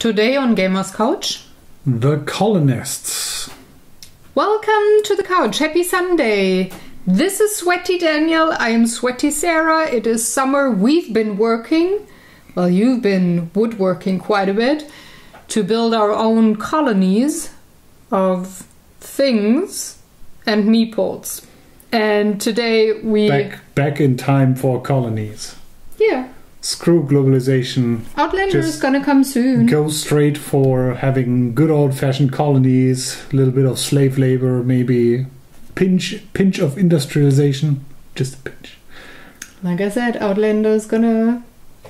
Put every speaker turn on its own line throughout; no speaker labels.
Today on Gamers Couch.
The Colonists.
Welcome to the couch. Happy Sunday. This is Sweaty Daniel. I am Sweaty Sarah. It is summer. We've been working, well, you've been woodworking quite a bit to build our own colonies of things and meeples. And today we.
Back, back in time for colonies.
Yeah.
Screw globalization.
Outlander is gonna come soon.
Go straight for having good old fashioned colonies, a little bit of slave labor, maybe pinch pinch of industrialization. Just a pinch.
Like I said, Outlander is gonna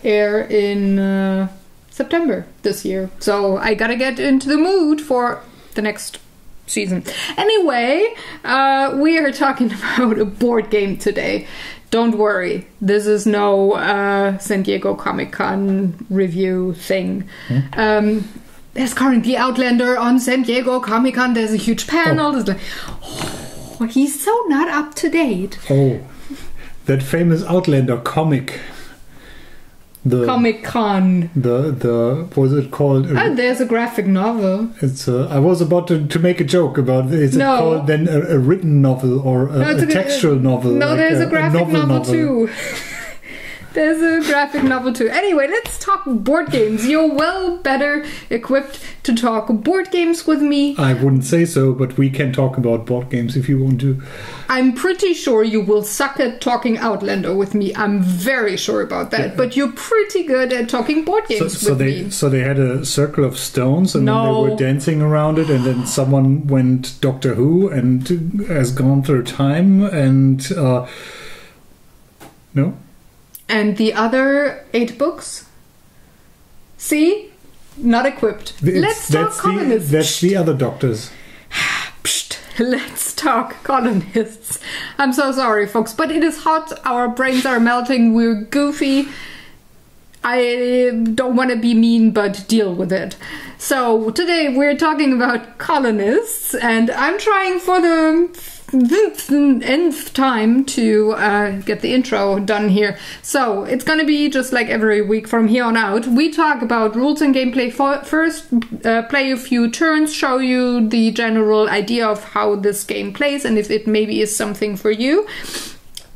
air in uh, September this year. So I gotta get into the mood for the next season. Anyway, uh, we are talking about a board game today. Don't worry, this is no uh, San Diego Comic Con review thing. Um, there's currently Outlander on San Diego Comic Con. There's a huge panel. There's like, oh, he's so not up to date.
Oh, that famous Outlander comic. The
Comic Con.
the the what was it called?
Oh, there's a graphic novel.
It's. Uh, I was about to, to make a joke about. Is
No.
it called then a, a written novel or a,
No, it's
a textual novel?
No,
like
there's a, graphic
novel
novel, too. there's a graphic novel too. Anyway, let's talk board games. You're well better equipped to talk board games with me.
I wouldn't say so, but we can talk about board games if you want to.
I'm pretty sure you will suck at talking Outlander with me. I'm very sure about that.
Yeah.
But you're pretty good at talking board games
so
with
they
me.
so they had a circle of stones and
No.
they were dancing around it, and then someone went Doctor Who and has gone through time and uh, no.
And the other eight books? See? Not equipped.
It's-
let's talk
that's the,
colonists.
that's the other doctors.
Psst, let's talk colonists. I'm so sorry, folks, but it is hot. Our brains are melting. We're goofy. I don't want to be mean, but deal with it. So, today we're talking about colonists, and I'm trying for the nth time to uh, get the intro done here. So, it's gonna be just like every week from here on out. We talk about rules and gameplay first, uh, play a few turns, show you the general idea of how this game plays, and if it maybe is something for you.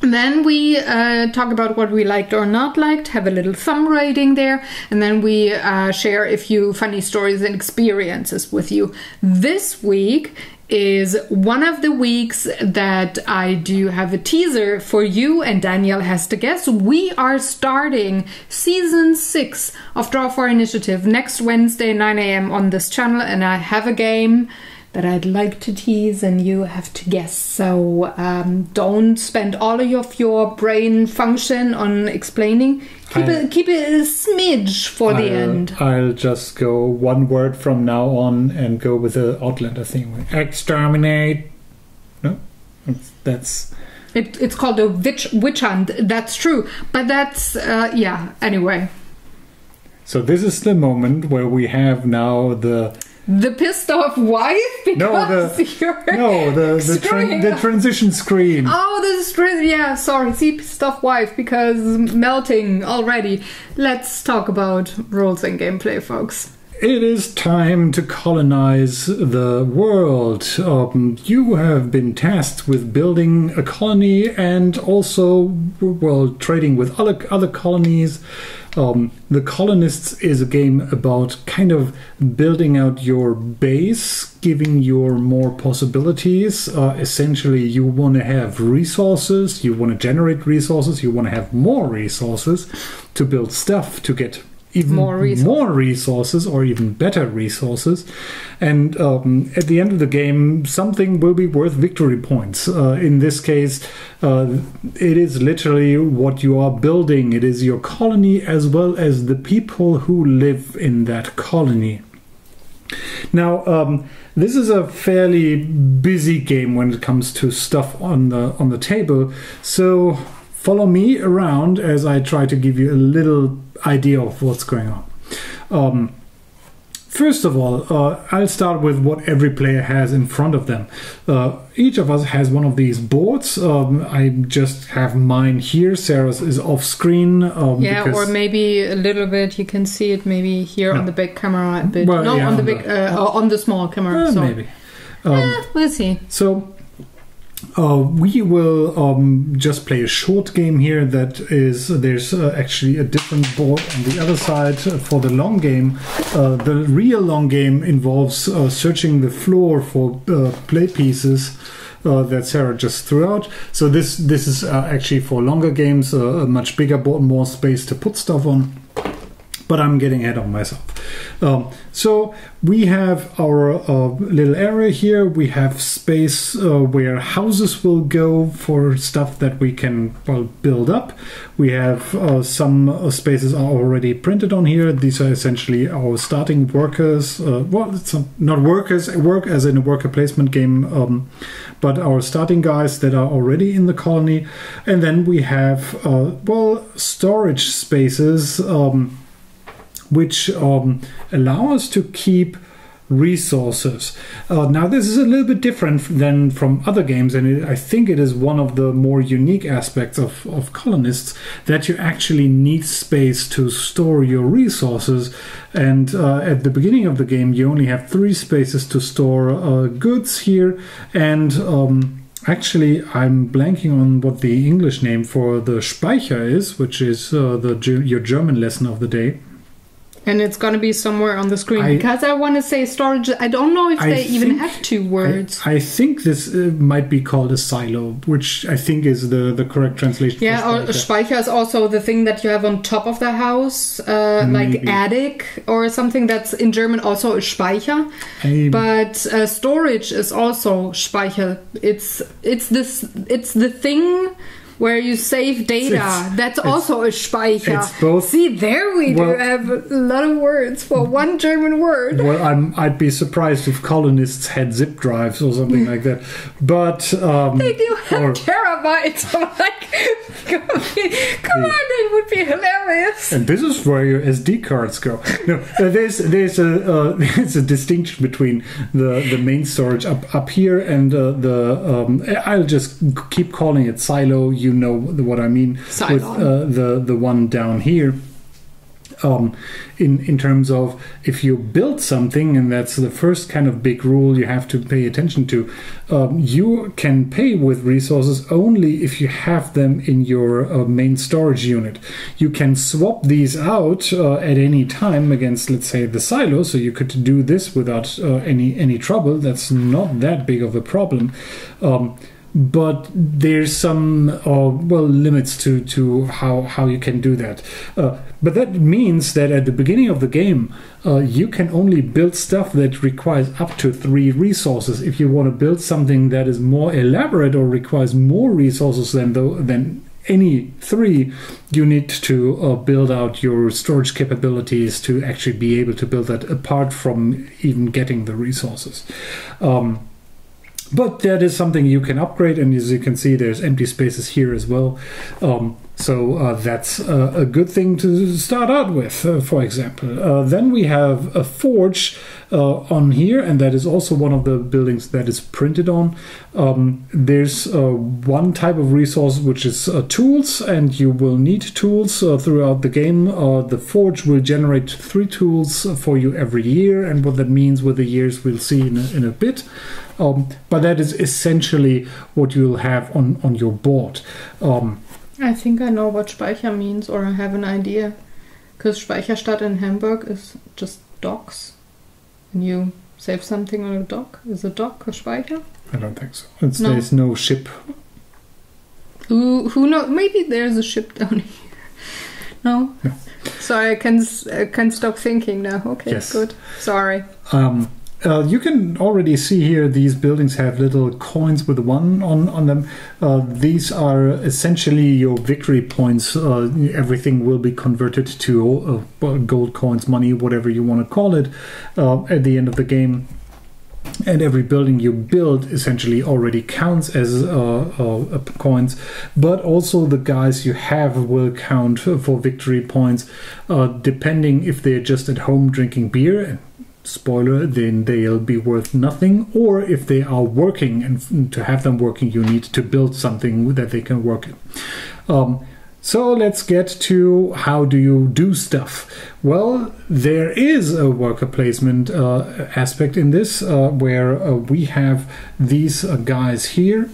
Then we uh, talk about what we liked or not liked, have a little thumb rating there, and then we uh, share a few funny stories and experiences with you. This week is one of the weeks that I do have a teaser for you, and Daniel has to guess. We are starting season six of Draw for Initiative next Wednesday, 9 a.m. on this channel, and I have a game that I'd like to tease, and you have to guess. So um, don't spend all of your, brain function on explaining. Keep it, keep it a smidge for the
I'll,
end.
I'll just go one word from now on and go with the Outlander thing. Exterminate. No, that's, that's
It, it's called a witch witch hunt. That's true, but that's uh, yeah. Anyway,
so. This is the moment where we have now the
the pissed off wife
No,
because
the-
you're
no the the, tran- the transition screen.
Oh, this is. Yeah, sorry. See, pissed off wife because melting already. Let's talk about rules and gameplay, folks.
It is time to colonize the world. Um, you have been tasked with building a colony and also, well, trading with other other colonies. Um, the Colonists is a game about kind of building out your base, giving you more possibilities. Uh, essentially, you want to have resources, you want to generate resources, you want to have more resources to build stuff, to get even
More resources.
more resources or even better resources. And um, at the end of the game, something will be worth victory points. Uh, in this case, uh, it is literally what you are building, it is your colony as well as the people who live in that colony. Now, um, this is a fairly busy game when it comes to stuff on the on the table. So follow me around as I try to give you a little idea of what's going on. Um, first of all, uh, I'll start with what every player has in front of them. Uh, each of us has one of these boards. Um, I just have mine here. Sarah's is off screen. Um,
Yeah, or maybe a little bit. You can see it maybe here
Yeah.
on the big camera a bit.
Well,
no,
yeah,
on the big, uh, on the small camera.
Uh,
so.
maybe. Um,
Eh, we'll see.
So uh, we will um, just play a short game here. That is, there's uh, actually a different board on the other side for the long game. Uh, the real long game involves uh, searching the floor for uh, play pieces. Uh, that Sarah just threw out. So this this is actually for longer games, a much bigger board, more space to put stuff on. But I'm getting ahead of myself. Um, so we have our uh, little area here. We have space uh, where houses will go for stuff that we can well build up. We have uh, some uh, spaces are already printed on here. These are essentially our starting workers. Uh, well, it's not- workers, work as in a worker placement game, um, but our starting guys that are already in the colony. And then we have uh, well storage spaces. Um, which um, allow us to keep resources. Uh, now, this is a little bit different than from other games, and it, I think it is one of the more unique aspects of, of colonists that you actually need space to store your resources. And uh, at the beginning of the game, you only have three spaces to store uh, goods here, and um, Actually, I'm blanking on what the English name for the Speicher is, which is uh, the your German lesson of the day.
And it's gonna be somewhere on the screen
I-
because I want to say storage. I don't know if
I
they even have two words.
I, I think this uh, might be called a silo, which I think is the, the correct translation.
yeah,
for
or
Speicher.
Speicher is also the thing that you have on top of the house, uh, like attic or something. That's in German also a Speicher. But uh, storage is also Speicher. It's it's this it's the thing where you save data.
It's-
That's
it's-
also a Speicher.
it's both-
See, there we
Well-
do have a lot of words for one German word.
well, I'm, I'd be surprised if colonists had zip drives or something like that. But um,
They do have
or-
terabytes. I'm like, come on, it would be hilarious.
and this is where your SD cards go. No, uh, there's there's a uh, there's a distinction between the the main storage up up here and uh, the um, I'll just keep calling it silo. You know what I mean with uh, the the one down here. Um, in in terms of if you build something, and that's the first kind of big rule you have to pay attention to. Um, you can pay with resources only if you have them in your uh, main storage unit. You can swap these out uh, at any time against, let's say, the silo. So you could do this without uh, any any trouble. That's not that big of a problem. Um, but there's some uh, well limits to to how how you can do that. Uh, but that means that at the beginning of the game, uh, you can only build stuff that requires up to three resources. If you want to build something that is more elaborate or requires more resources than tho- than any three, you need to uh, build out your storage capabilities to actually be able to build that apart from even getting the resources. Um, but that is something you can upgrade, and as you can see, there's empty spaces here as well. Um, so uh, that's uh, a good thing to start out with, uh, for example. Uh, then we have a forge uh, on here, and that is also one of the buildings that is printed on. Um, there's one type of resource which is tools, and you will need tools throughout the game. The forge will generate three tools for you every year, and what that means with the years we'll see in a, in a bit. Um, but that is essentially what you'll have on, on your board. Um,
I think I know what Speicher means, or I have an idea. Because Speicherstadt in Hamburg is just docks. And you save something on a dock. Is a dock a Speicher?
I don't think so. It's,
No.
There's no ship.
Who who knows? Maybe there's a ship down here. No.
No.
Sorry, I can I can stop thinking now. Okay,
Yes.
good. Sorry.
Um, uh, you can already see here these buildings have little coins with one on, on them. Uh, these are essentially your victory points. Uh, everything will be converted to uh, gold coins, money, whatever you want to call it, uh, at the end of the game. And every building you build essentially already counts as uh, coins, but also the guys you have will count for victory points, depending if they're just at home drinking beer spoiler, then they'll be worth nothing. Or if they are working, and to have them working, you need to build something that they can work in. Um, so let's get to how do you do stuff. Well, there is a worker placement uh, aspect in this uh, where uh, we have these uh, guys here.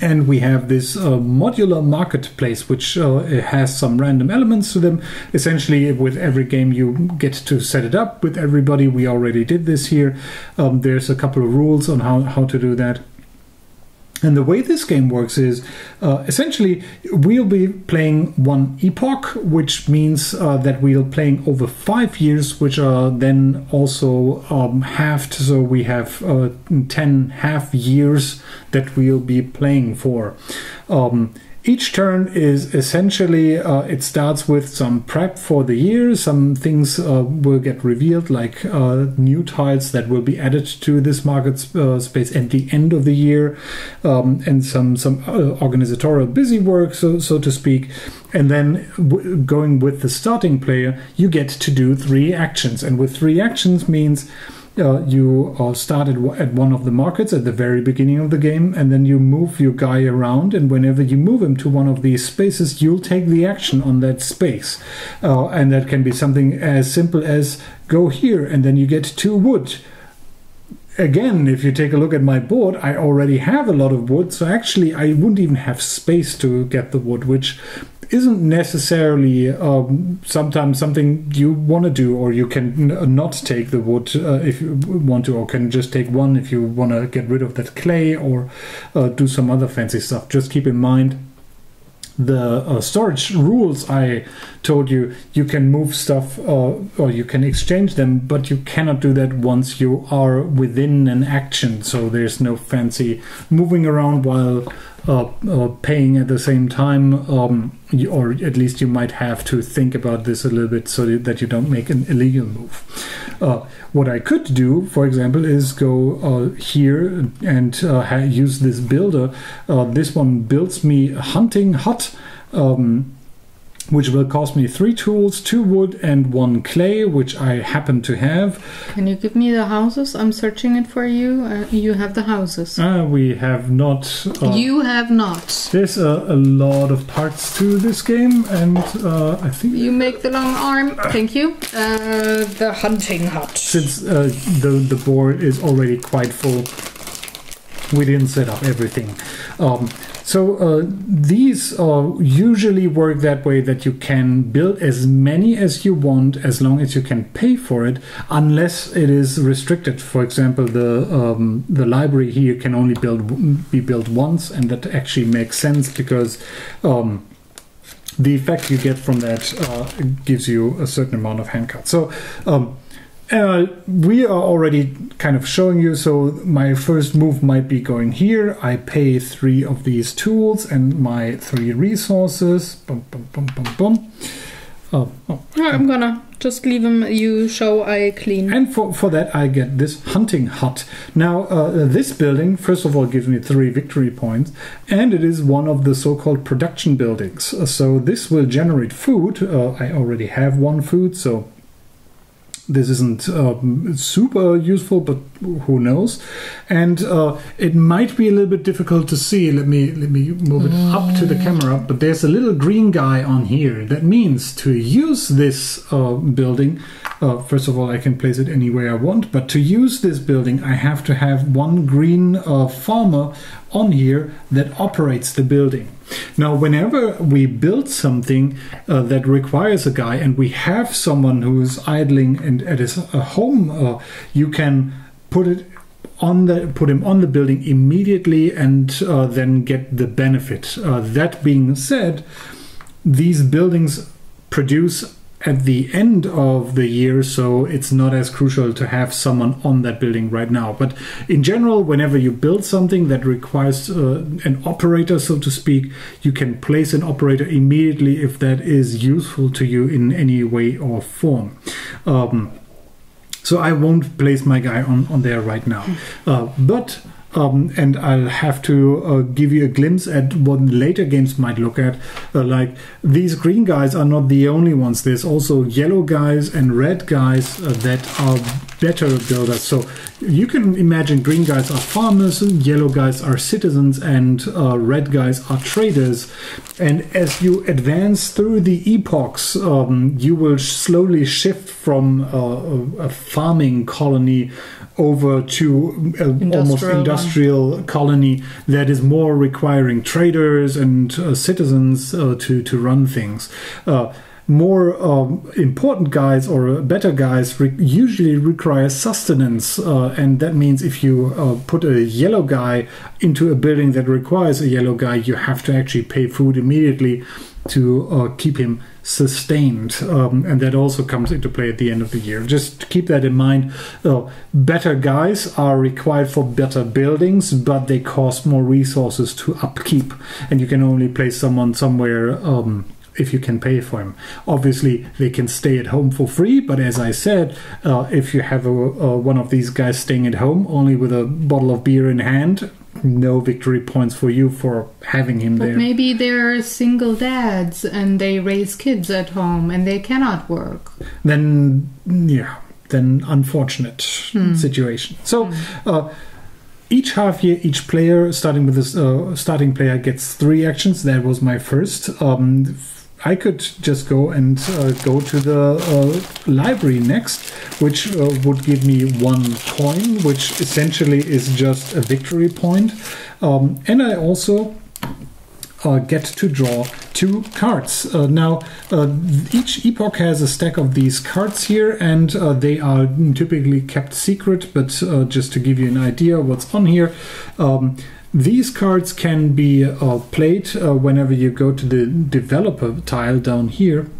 And we have this uh, modular marketplace, which uh, has some random elements to them. Essentially, with every game, you get to set it up with everybody. We already did this here. Um, there's a couple of rules on how, how to do that. And the way this game works is uh, essentially we'll be playing one epoch, which means uh, that we'll playing over five years, which are then also um, halved. So we have uh, 10 half years that we'll be playing for. Um, each turn is essentially uh, it starts with some prep for the year. Some things uh, will get revealed like uh, new tiles that will be added to this market uh, space at the end of the year um, and some some uh, organizational busy work so so to speak. And then w- going with the starting player you get to do three actions. And with three actions means uh, you uh, start at, at one of the markets at the very beginning of the game, and then you move your guy around. And whenever you move him to one of these spaces, you'll take the action on that space. Uh, and that can be something as simple as go here, and then you get two wood again, if you take a look at my board, I already have a lot of wood, so actually I wouldn't even have space to get the wood, which isn't necessarily um, sometimes something you want to do, or you can not take the wood uh, if you want to, or can just take one if you want to get rid of that clay or uh, do some other fancy stuff. Just keep in mind the uh, storage rules I told you you can move stuff uh, or you can exchange them but you cannot do that once you are within an action so there's no fancy moving around while paying at the same time, um, or at least you might have to think about this a little bit so that you don't make an illegal move. Uh, what I could do, for example, is go uh, here and uh, use this builder. This one builds me a hunting hut. Um, which will cost me three tools, two wood, and one clay, which I happen to have.
Can you give me the houses? I'm searching it for you. Uh, you have the houses.
Uh, we have not.
Uh, you have not.
There's a, a, lot of parts to this game, and uh, I think.
You make the long arm. Thank you. Uh, the hunting hut.
Since uh, the, the board is already quite full, we didn't set up everything. Um, so uh, these uh, usually work that way that you can build as many as you want as long as you can pay for it, unless it is restricted. For example, the um, the library here can only build be built once, and that actually makes sense because. Um, the effect you get from that uh, gives you a certain amount of hand cut. So um, uh, we are already kind of showing you, so my first move might be going here. I pay three of these tools and my three resources.
Oh, oh. I'm gonna just leave them. You show I clean.
And for, for that, I get this hunting hut. Now, uh, this building, first of all, gives me three victory points, and it is one of the so called production buildings. So, this will generate food. Uh, I already have one food, so this isn't um, super useful, but who knows? And uh, it might be a little bit difficult to see. Let me let me move it up to the camera. But there's a little green guy on here. That means to use this uh, building. Uh, first of all, I can place it anywhere I want. But to use this building, I have to have one green uh, farmer on here that operates the building. Now, whenever we build something uh, that requires a guy and we have someone who is idling and at his uh, home, uh, you can put it on the put him on the building immediately and uh, then get the benefit. Uh, that being said, these buildings produce at the end of the year, so it's not as crucial to have someone on that building right now. But in general, whenever you build something that requires uh, an operator, so to speak, you can place an operator immediately if that is useful to you in any way or form. Um, so I won't place my guy on, on there right now. Uh, but um, and I'll have to uh, give you a glimpse at what later games might look at. Uh, like these green guys are not the only ones. There's also yellow guys and red guys uh, that are better builders. So you can imagine green guys are farmers, yellow guys are citizens, and uh, red guys are traders. And as you advance through the epochs, um, you will slowly shift from uh, a, farming colony over to uh, almost
Industrial one.
colony that is more requiring traders and uh, citizens uh, to to run things. Uh, more um, important guys or better guys re- usually require sustenance, uh, and that means if you uh, put a yellow guy into a building that requires a yellow guy, you have to actually pay food immediately to uh, keep him sustained, um, and that also comes into play at the end of the year. Just keep that in mind. Uh, better guys are required for better buildings, but they cost more resources to upkeep, and you can only place someone somewhere. Um, if you can pay for him. Obviously, they can stay at home for free, but as I said, uh, if you have a, a, one of these guys staying at home only with a bottle of beer in hand, no victory points for you for having him
But
there.
maybe they're single dads and they raise kids at home and they cannot work.
then yeah then unfortunate situation so uh, each half year each player starting with this uh, starting player gets three actions that was my first um, I could just go and uh, go to the uh, library next, which uh, would give me one coin, which essentially is just a victory point. Um, and I also uh, get to draw two cards. Uh, now, uh, each epoch has a stack of these cards here, and they are typically kept secret. But just to give you an idea what's on here, um, these cards can be uh, played uh, whenever you go to the developer tile down here.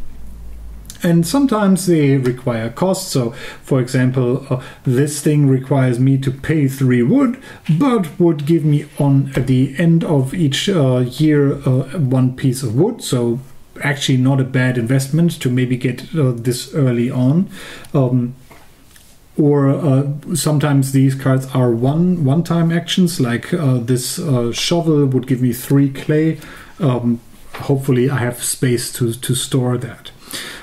And sometimes they require cost. So, for example, uh, this thing requires me to pay three wood, but would give me on at the end of each uh, year uh, one piece of wood. So, actually, not a bad investment to maybe get uh, this early on. Um, or uh, sometimes these cards are one one time actions like uh, this uh, shovel would give me three clay um, hopefully i have space to to store that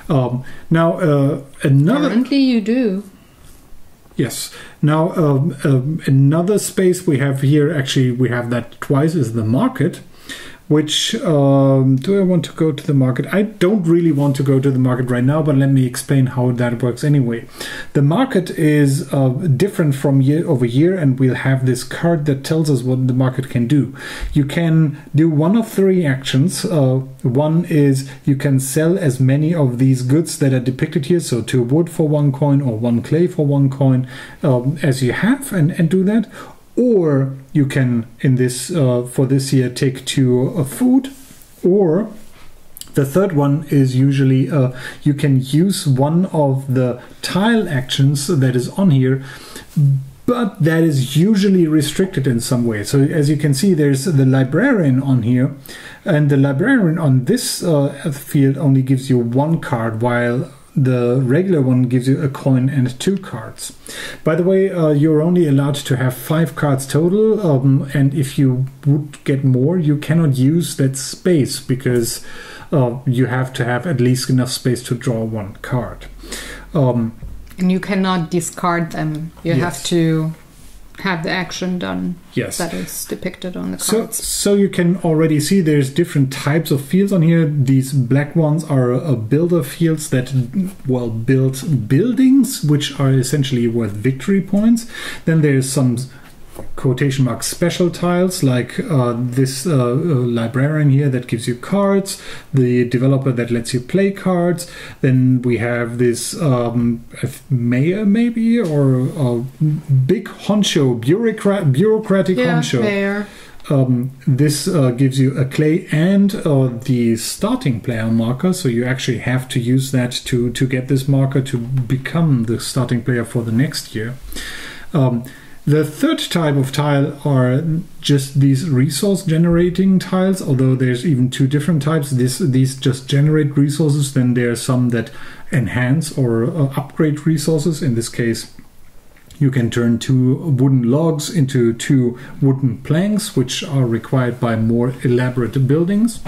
um, now uh, another
Apparently, you do.
Yes. Now, um, um, another space we have here, actually, we have that twice, is the market. Which um, do I want to go to the market? I don't really want to go to the market right now, but let me explain how that works anyway. The market is uh, different from year over year, and we'll have this card that tells us what the market can do. You can do one of three actions. Uh, one is you can sell as many of these goods that are depicted here, so two wood for one coin or one clay for one coin, um, as you have, and, and do that or you can in this uh, for this year take two uh, food. Or the third one is usually uh, you can use one of the tile actions that is on here but that is usually restricted in some way. So as you can see there's the librarian on here and the librarian on this uh, field only gives you one card while the regular one gives you a coin and two cards. By the way, uh, you're only allowed to have five cards total, um, and if you would get more, you cannot use that space because uh, you have to have at least enough space to draw one card. Um,
And you cannot discard them. You
Yes.
have to have the action done
yes.
that is depicted on the
So,
cards.
so you can already see there's different types of fields on here. These black ones are uh, builder fields that, well, build buildings, which are essentially worth victory points. Then there's some quotation mark special tiles like uh, this uh, uh, librarian here that gives you cards, the developer that lets you play cards. Then we have this um, mayor, maybe, or uh, big honcho, bureaucrat, bureaucratic
yeah,
honcho.
there.
Um, this uh, gives you a clay and uh, the starting player marker, so you actually have to use that to to get this marker to become the starting player for the next year. Um, the third type of tile are just these resource generating tiles, although there's even two different types. This these just generate resources. Then there are some that enhance or uh, upgrade resources. In this case, you can turn two wooden logs into two wooden planks, which are required by more elaborate buildings.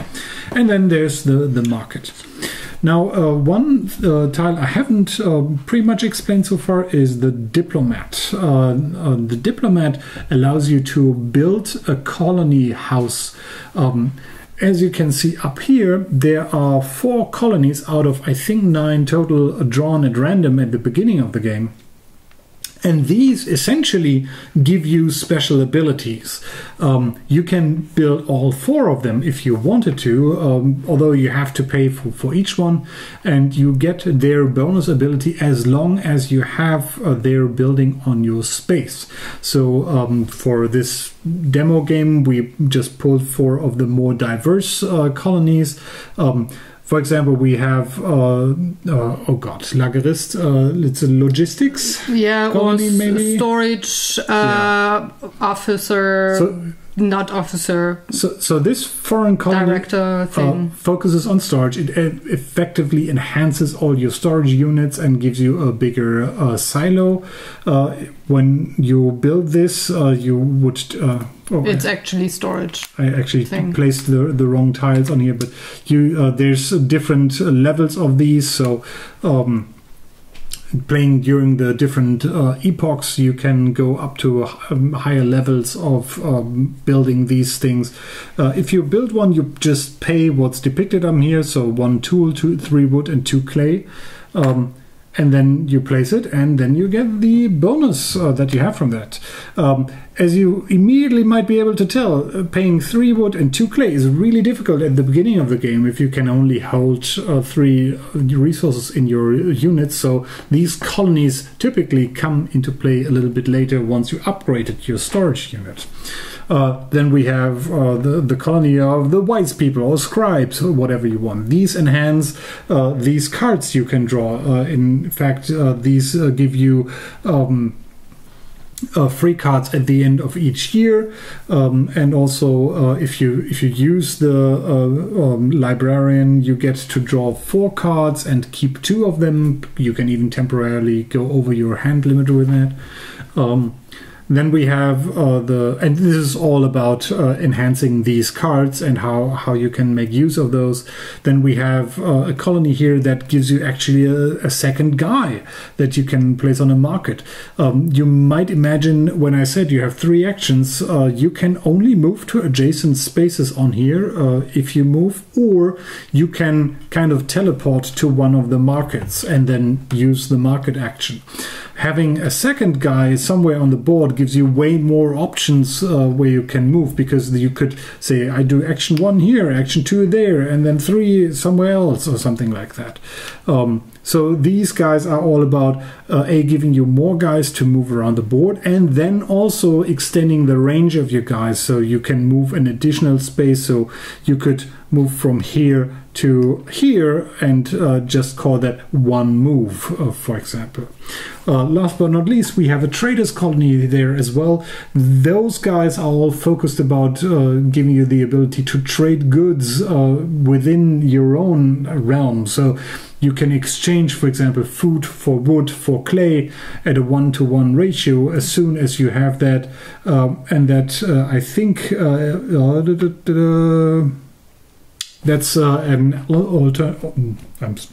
And then there's the, the market. Now, uh, one uh, tile I haven't uh, pretty much explained so far is the diplomat. Uh, uh, the diplomat allows you to build a colony house. Um, as you can see up here, there are four colonies out of I think nine total drawn at random at the beginning of the game. And these essentially give you special abilities. Um, you can build all four of them if you wanted to, um, although you have to pay for, for each one. And you get their bonus ability as long as you have uh, their building on your space. So um, for this demo game, we just pulled four of the more diverse uh, colonies. For example, we have uh, uh, oh god, Lagerist. Uh, it's a logistics.
Yeah, or
maybe?
storage uh, officer,
So,
not officer,
so, so this foreign colony
director
uh,
thing.
focuses on storage. It e- effectively enhances all your storage units and gives you a bigger uh, silo. Uh, when you build this, uh, you would. Uh, oh,
it's actually storage.
I actually
thing.
placed the the wrong tiles on here, but you uh, there's different uh, levels of these. So, um, playing during the different uh, epochs, you can go up to um, higher levels of um, building these things. Uh, if you build one, you just pay what's depicted on here. So one tool, two, three wood, and two clay. Um, and then you place it, and then you get the bonus uh, that you have from that. Um, as you immediately might be able to tell, uh, paying three wood and two clay is really difficult at the beginning of the game if you can only hold uh, three resources in your unit. So these colonies typically come into play a little bit later once you upgraded your storage unit. Uh, then we have uh, the, the colony of the wise people or scribes, or whatever you want. These enhance uh, these cards you can draw. Uh, in fact, uh, these uh, give you. Um, free cards at the end of each year, um, and also if you if you use the um, librarian, you get to draw four cards and keep two of them. You can even temporarily go over your hand limit with that. Um, then we have uh, the, and this is all about uh, enhancing these cards and how, how you can make use of those. Then we have uh, a colony here that gives you actually a, a second guy that you can place on a market. Um, you might imagine when I said you have three actions, uh, you can only move to adjacent spaces on here uh, if you move, or you can kind of teleport to one of the markets and then use the market action having a second guy somewhere on the board gives you way more options uh, where you can move because you could say I do action one here, action two there, and then three somewhere else or something like that. Um, so these guys are all about uh, a giving you more guys to move around the board, and then also extending the range of your guys so you can move an additional space. So you could move from here to here and uh, just call that one move, uh, for example. Uh, last but not least, we have a traders colony there as well. Those guys are all focused about uh, giving you the ability to trade goods uh, within your own realm. So you can exchange, for example, food for wood for clay at a one to one ratio as soon as you have that. Um, and that uh, I think. That's uh, an alter. I'm s-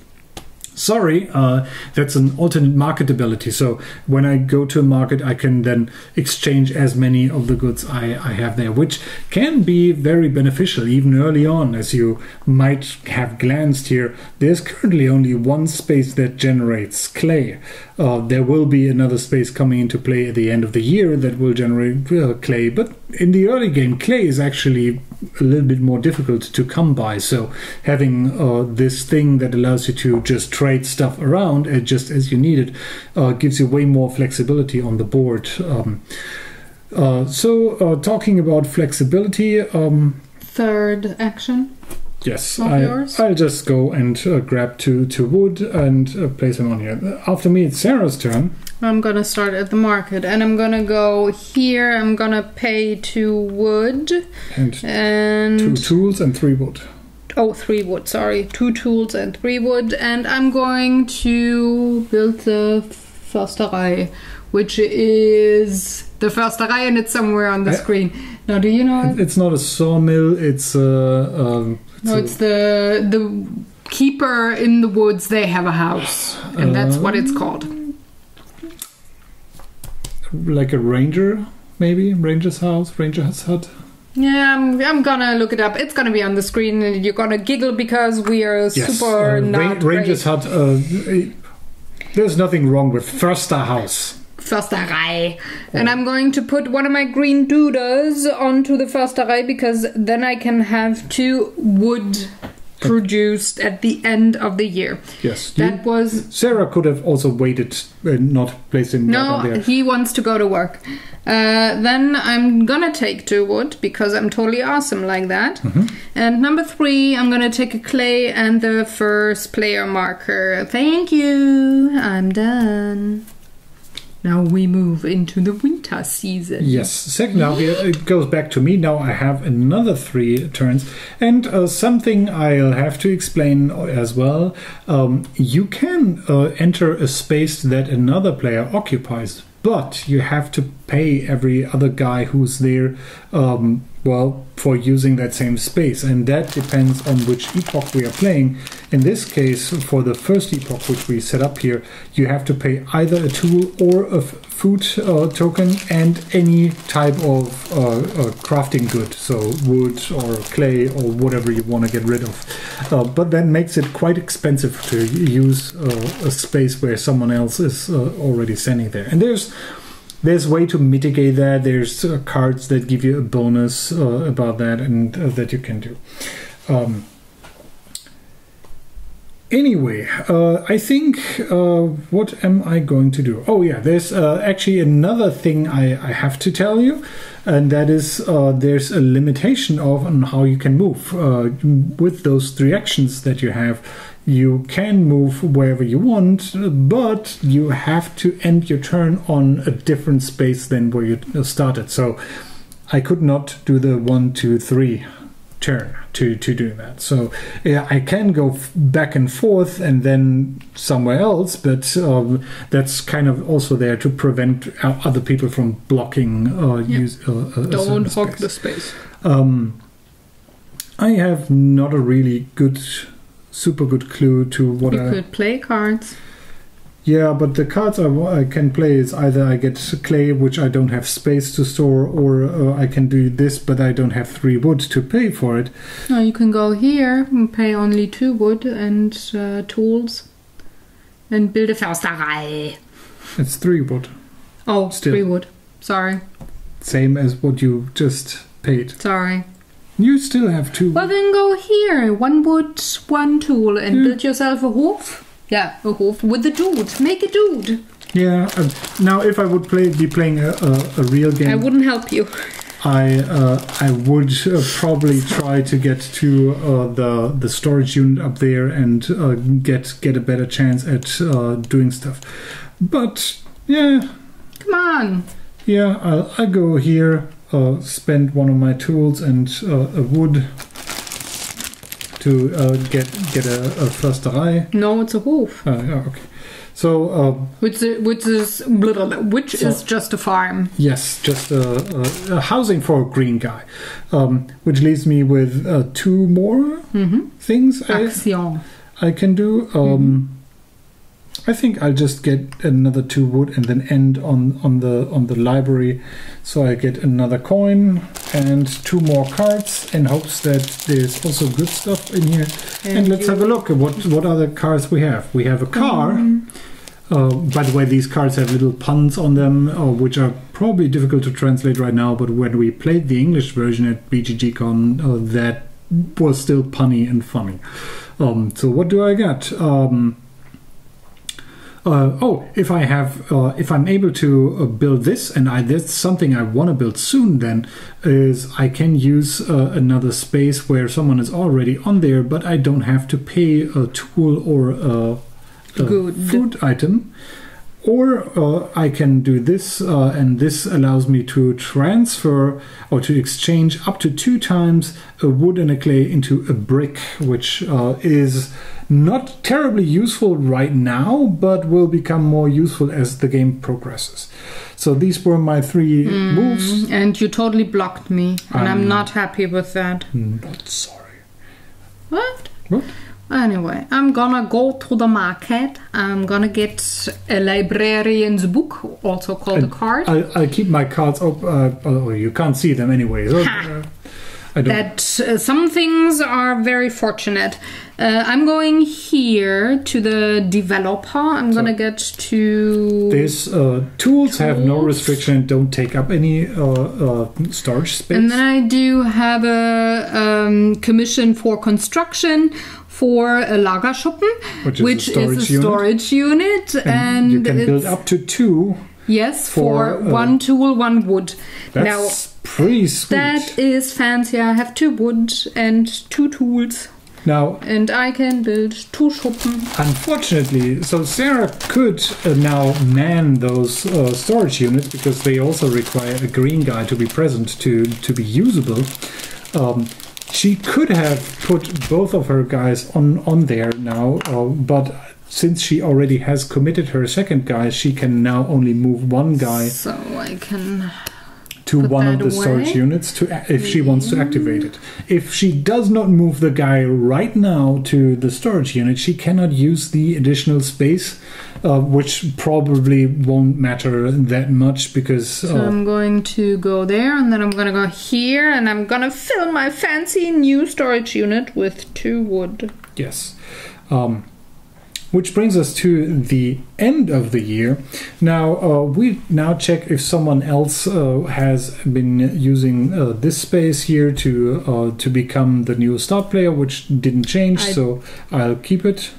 sorry. Uh, that's an alternate marketability. So when I go to a market, I can then exchange as many of the goods I, I have there, which can be very beneficial even early on, as you might have glanced here. There's currently only one space that generates clay. Uh, there will be another space coming into play at the end of the year that will generate uh, clay, but in the early game, clay is actually a little bit more difficult to come by. So having uh, this thing that allows you to just trade stuff around just as you need it uh, gives you way more flexibility on the board. Um, uh, so uh, talking about flexibility, um,
Third action.
yes, I,
yours?
I'll just go and uh, grab two two wood and uh, place them on here. After me, it's Sarah's turn.
I'm gonna start at the market and I'm gonna go here. I'm gonna pay two wood
And
and
two tools and three wood.
Oh three wood. Sorry, two tools and three wood, and I'm going to build the Försterei, which is the Försterei, and it's somewhere on the
I-
screen. Now, do you know?
It's not a sawmill. It's uh, um,
No, it's the the keeper in the woods, they have a house. And that's what it's called.
Like a ranger, maybe ranger's house, ranger's hut.
Yeah, I'm, I'm gonna look it up. It's gonna be on the screen and you're gonna giggle because we are
Yes,
super
uh,
not
Ra- ranger's
great.
hut. Uh, there's nothing wrong with Förster house.
Försterei. And I'm going to put one of my green doodles onto the Försterei because then I can have two wood produced at the end of the year.
Yes, you-
That was
Sarah could have also waited and not placed him
no,
there.
he wants to go to work. Uh, then I'm gonna take two wood because I'm totally awesome like that.
Mm-hmm.
And number three, I'm gonna take a clay and the first player marker. Thank you. I'm done. Now we move into the winter season.
Yes, second now it goes back to me. Now I have another three turns, and uh, something I'll have to explain as well. Um, you can uh, enter a space that another player occupies, but you have to pay every other guy who's there. Um, well, for using that same space, and that depends on which epoch we are playing. In this case, for the first epoch which we set up here, you have to pay either a tool or a food uh, token and any type of uh, uh, crafting good, so wood or clay or whatever you want to get rid of. Uh, but that makes it quite expensive to use uh, a space where someone else is uh, already standing there. And there's there's way to mitigate that. There's uh, cards that give you a bonus uh, about that, and uh, that you can do. Um, anyway, uh, I think uh, what am I going to do? Oh yeah, there's uh, actually another thing I, I have to tell you, and that is there's a limitation of on how you can move with those three actions that you have. You can move wherever you want, but you have to end your turn on a different space than where you started. So I could not do the one, two, three turn to to do that. So yeah, I can go f- back and forth and then somewhere else, but um, that's kind of also there to prevent o- other people from blocking uh,
Yeah.
use. Uh, a- a
Don't hog the space.
Um, I have not a really good, super good clue to what
You
I.
could play cards.
Yeah, but the cards I, I can play is either I get clay, which I don't have space to store, or uh, I can do this, but I don't have three wood to pay for it.
No, you can go here and pay only two wood and uh, tools and build a Försterei.
It's three wood,
Oh,
Still.
three wood. Sorry,
same as what you just paid.
sorry.
You still have two.
Well, then go here. One wood, one tool, and
Hmm.
build yourself a hoof. Yeah, a hoof with a dude. Make a dude.
Yeah. Uh, now, if I would play, be playing a, a, a real game,
I wouldn't help you.
I uh, I would uh, probably try to get to uh, the the storage unit up there and uh, get get a better chance at uh, doing stuff. But yeah,
Come on.
yeah, I'll, I go here, uh, spend one of my tools and uh, a wood to uh, get get a, a Försterei.
No, it's a Hof.
Uh, yeah, okay. So
Which is, which is, which
So-
is just a farm.
Yes, just a, a, a housing for a green guy, um, which leaves me with uh, two more
Mm-hmm.
things I, I can do. Um, I think I'll just get another two wood and then end on, on the on the library, so I get another coin and two more cards in hopes that there's also good stuff in here. And, let's have a look at what what other cards we have. We have a car. Uh, by the way, these cards have little puns on them, uh, which are probably difficult to translate right now. But when we played the English version at BGGCon, uh, that was still punny and funny. Um, so what do I get? Um, uh, oh, if I have, uh, if I'm able to uh, build this, and I that's something I want to build soon, then is I can use uh, another space where someone is already on there, but I don't have to pay a tool or a, a
Good.
food item. Or uh, I can do this, uh, and this allows me to transfer or to exchange up to two times a wood and a clay into a brick, which uh, is not terribly useful right now, but will become more useful as the game progresses. So these were my three moves.
And you totally blocked me, and I'm
Um,
not happy with that.
Not sorry.
What?
What?
Anyway, I'm gonna go to the market. I'm gonna get a librarian's book, also called a card.
I'll, I'll keep my cards up. Uh, oh, you can't see them anyway. So, uh, I.
that uh, some things are very fortunate. Uh, I'm going here to the developer. I'm gonna get to.
These uh, tools have no restriction don't take up any uh, uh, storage space.
And then I do have a um, commission for construction for a Lagerschuppen,
Which is a
which
storage
is a storage unit, and,
and you can build up to two.
yes
for,
for,
uh,
one tool, one wood.
That's
now
pretty sweet.
that is fancy. I have two wood and two tools,
now,
and I can build two Schuppen.
unfortunately, so Sarah could uh, now man those uh, storage units because they also require a green guy to be present to to be usable. Um, she could have put both of her guys on on there now, uh, but since she already has committed her second guy, she can now only move one guy
So I can.
To
Put
one of the storage units to if she wants to activate it. If she does not move the guy right now to the storage unit, she cannot use the additional space, uh, which probably won't matter that much because
So
uh,
I'm going to go there, and then I'm gonna go here, and I'm gonna fill my fancy new storage unit with two wood.
yes. Um, which brings us to the end of the year. Now uh, we now check if someone else uh, has been using uh, this space here to uh, to become the new start player, which didn't change.
I-
so I'll keep it.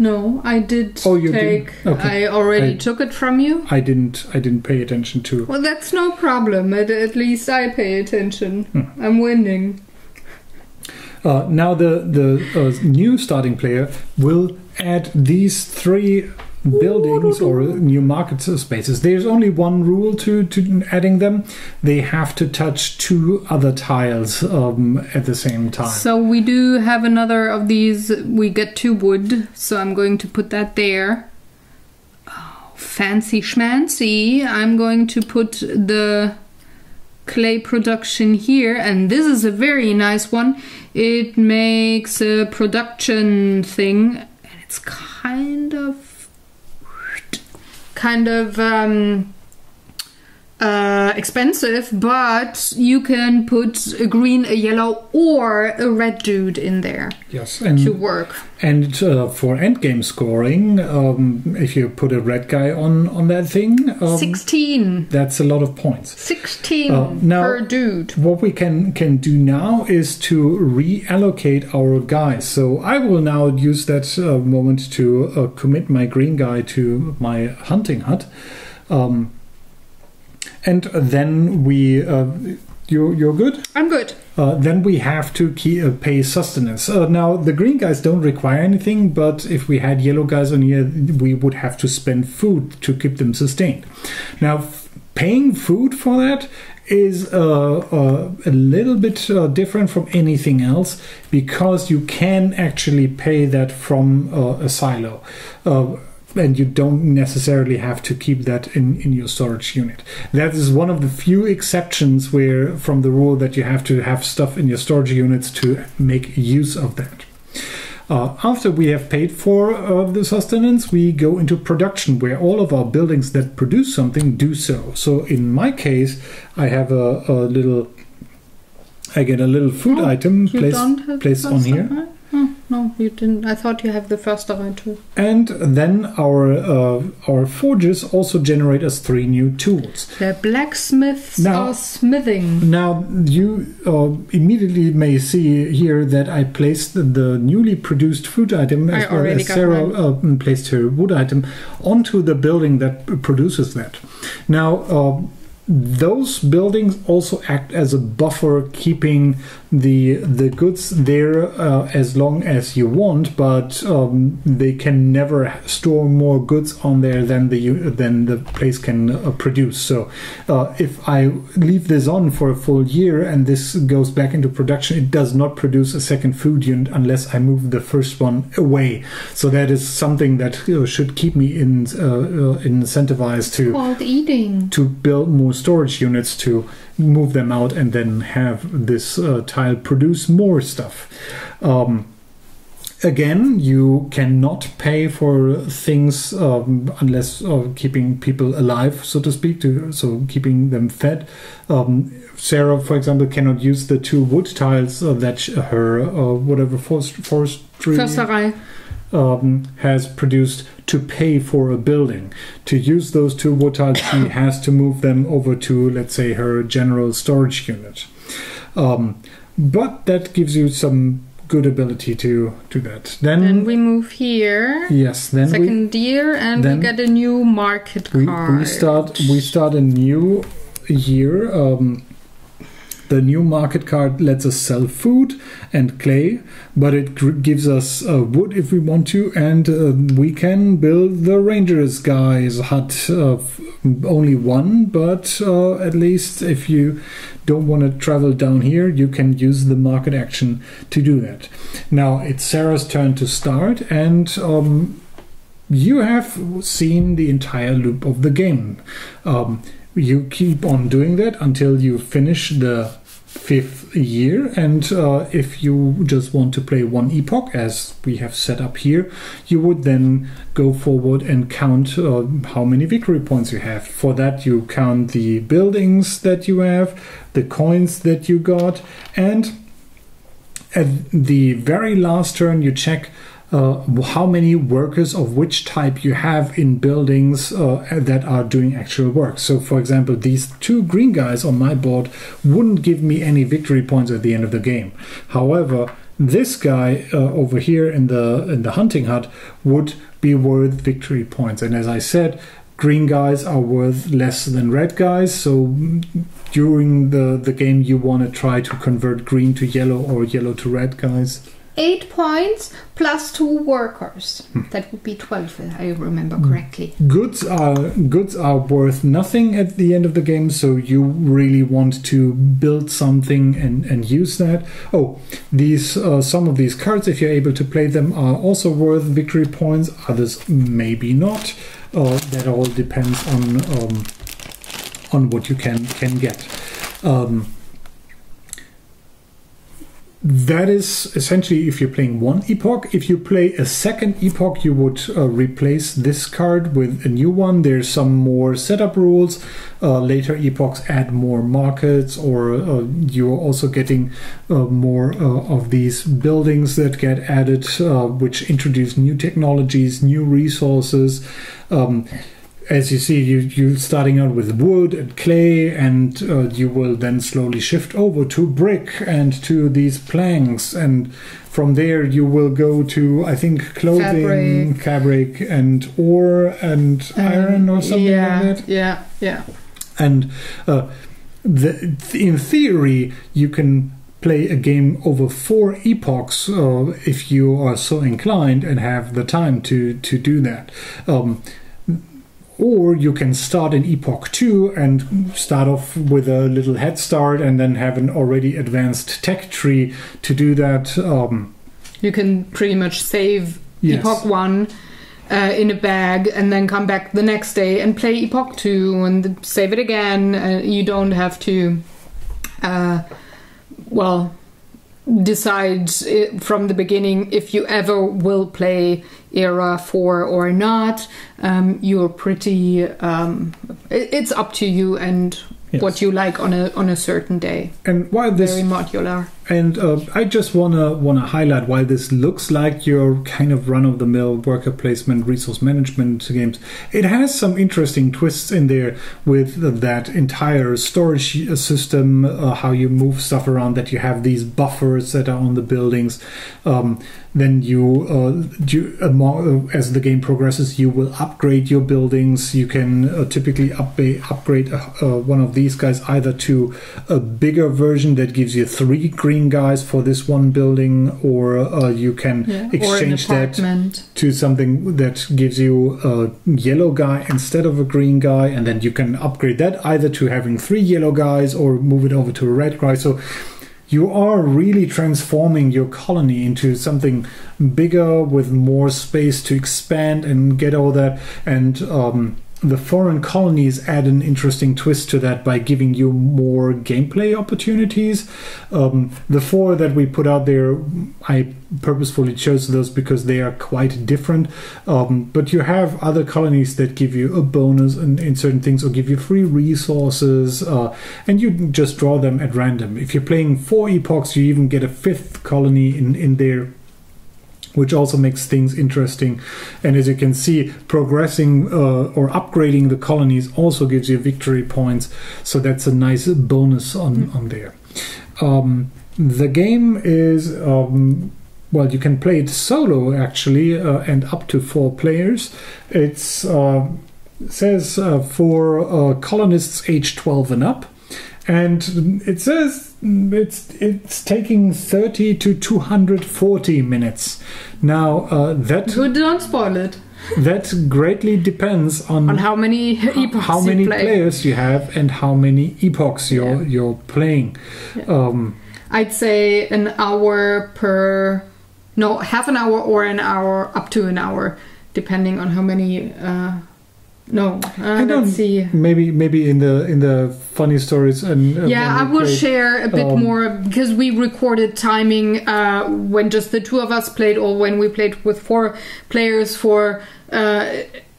No, I did
Oh, you did?
take.
Okay.
I already
I-
took it from you.
I didn't. I didn't pay attention to.
Well, that's no problem. At, at least I pay attention.
Hmm.
I'm winning.
Uh, now the the uh, new starting player will add these three buildings or new market spaces. There's only one rule to to adding them. They have to touch two other tiles um, at the same time.
So we do have another of these. We get two wood, so I'm going to put that there. Oh, fancy schmancy. I'm going to put the clay production here, and this is a very nice one. It makes a production thing, it's kind of, kind of um, uh, expensive, but you can put a green, a yellow, or a red dude in there
yes, and
to work.
and uh, for endgame scoring, um, if you put a red guy on on that thing, um,
16.
that's a lot of points.
16
Uh, now-
per dude.
What we can can do now is to reallocate our guys. So I will now use that uh, moment to uh, commit my green guy to my hunting hut, um, and then we. Uh, you you're good.
I'm good.
Uh, then we have to key, uh, pay sustenance. Uh, now, the green guys don't require anything, but if we had yellow guys on here, we would have to spend food to keep them sustained. Now, f- paying food for that is uh, uh, a little bit uh, different from anything else because you can actually pay that from uh, a silo. And you don't necessarily have to keep that in, in your storage unit. That is one of the few exceptions where from the rule that you have to have stuff in your storage units to make use of that. Uh, after we have paid for uh, the sustenance, we go into production where all of our buildings that produce something do so. So in my case, I have a, a little, I get a little food
Oh,
item placed, placed on here.
No, you didn't. I thought you have the first one too.
And then our uh, our forges also generate us three new tools.
The blacksmiths
Now-
are smithing.
Now you uh, immediately may see here that I placed the newly produced food item
I
as well as Sarah uh, placed her wood item onto the building that produces that. Now. Uh, those buildings also act as a buffer, keeping the the goods there uh, as long as you want, but um, they can never store more goods on there than the than the place can uh, produce. So, uh, if I leave this on for a full year and this goes back into production, it does not produce a second food unit unless I move the first one away. So that is something that uh, should keep me in uh, uh, incentivized to
eating.
to build more storage units to move them out and then have this uh, tile produce more stuff. Um, again, you cannot pay for things um, unless uh, keeping people alive, so to speak, to so keeping them fed. Um, Sarah, for example, cannot use the two wood tiles uh, that her uh, whatever forest, forestry
Försterei.
Um, has produced to pay for a building. To use those two wood she has to move them over to, let's say, her general storage unit. Um, but that gives you some good ability to do that. Then,
And we move here.
yes, then we,
Second year, and
then
we get a new market
we,
card.
we start we start a new year. Um, the new market card lets us sell food and clay, but it gives us uh, wood if we want to, and uh, we can build the Rangers guy's hut. Only one, but uh, at least if you don't want to travel down here, you can use the market action to do that. Now it's Sarah's turn to start, and um, you have seen the entire loop of the game. Um, you keep on doing that until you finish the fifth year, and uh, if you just want to play one epoch, as we have set up here, you would then go forward and count uh, how many victory points you have. For that, you count the buildings that you have, the coins that you got, and at the very last turn, you check uh, how many workers of which type you have in buildings uh, that are doing actual work. So, for example, these two green guys on my board wouldn't give me any victory points at the end of the game. However, this guy uh, over here in the in the hunting hut would be worth victory points. And as I said, green guys are worth less than red guys. So during the the game, you want to try to convert green to yellow or yellow to red guys.
Eight points plus two workers.
Hmm.
That would be twelve, if I remember correctly.
goods are goods are worth nothing at the end of the game so you really want to build something and and use that oh these uh, some of these cards if you're able to play them are also worth victory points others maybe not uh, that all depends on um, on what you can can get um, that is essentially if you're playing one epoch. If you play a second epoch, you would uh, replace this card with a new one. There's some more setup rules. Uh, later epochs add more markets, or uh, you're also getting uh, more uh, of these buildings that get added, uh, which introduce new technologies, new resources. Um, as you see, you you starting out with wood and clay, and uh, you will then slowly shift over to brick and to these planks, and from there you will go to I think clothing, fabric, and ore and iron or something
yeah,
like that.
Yeah, yeah.
And uh, the, in theory, you can play a game over four epochs uh, if you are so inclined and have the time to to do that. Um, or you can start in epoch 2 and start off with a little head start and then have an already advanced tech tree to do that um,
You can pretty much save
Yes.
Epoch 1 uh, in a bag and then come back the next day and play Epoch 2 and save it again. Uh, you don't have to, uh, well, decide from the beginning if you ever will play Era 4 or not. Um, you're pretty, um, it, it's up to you and
Yes.
what you like on a on a certain day.
and while this
Very modular.
And uh, I just wanna wanna highlight while this looks like your kind of run of the mill worker placement resource management games. It has some interesting twists in there with that entire storage system, uh, how you move stuff around. That you have these buffers that are on the buildings. Um, then you, uh, you uh, as the game progresses, you will upgrade your buildings. You can uh, typically upgrade upgrade uh, one of these guys either to a bigger version that gives you three green guys for this one building, or uh, you can
Yeah.
Exchange that to something that gives you a yellow guy instead of a green guy, and then you can upgrade that either to having three yellow guys or move it over to a red guy. So you are really transforming your colony into something bigger with more space to expand and get all that. And um, the foreign colonies add an interesting twist to that by giving you more gameplay opportunities. Um, the four that we put out there, I purposefully chose those because they are quite different. Um, but you have other colonies that give you a bonus in, in certain things or give you free resources, uh, and you just draw them at random. If you're playing four epochs, you even get a fifth colony in, in there which also makes things interesting. And as you can see, progressing uh, or upgrading the colonies also gives you victory points. So that's a nice bonus on, mm. on there. Um, the game is. Um, well, you can play it solo actually, uh, and up to four players. It's uh, says uh, for uh, colonists age 12 and up and it says it's it's taking 30 to 240 minutes now uh, that
Good, don't spoil it
that greatly depends on,
on how many epochs
how many
play.
players you have and how many epochs you're
Yeah.
you're playing
Yeah.
um,
I'd say an hour per, no, half an hour or an hour, up to an hour, depending on how many. Uh, no, uh,
don't-
see.
maybe maybe in the in the funny stories and uh,
Yeah, I will
play-
share a bit
um,
more because we recorded timing uh, when just the two of us played, or when we played with four players for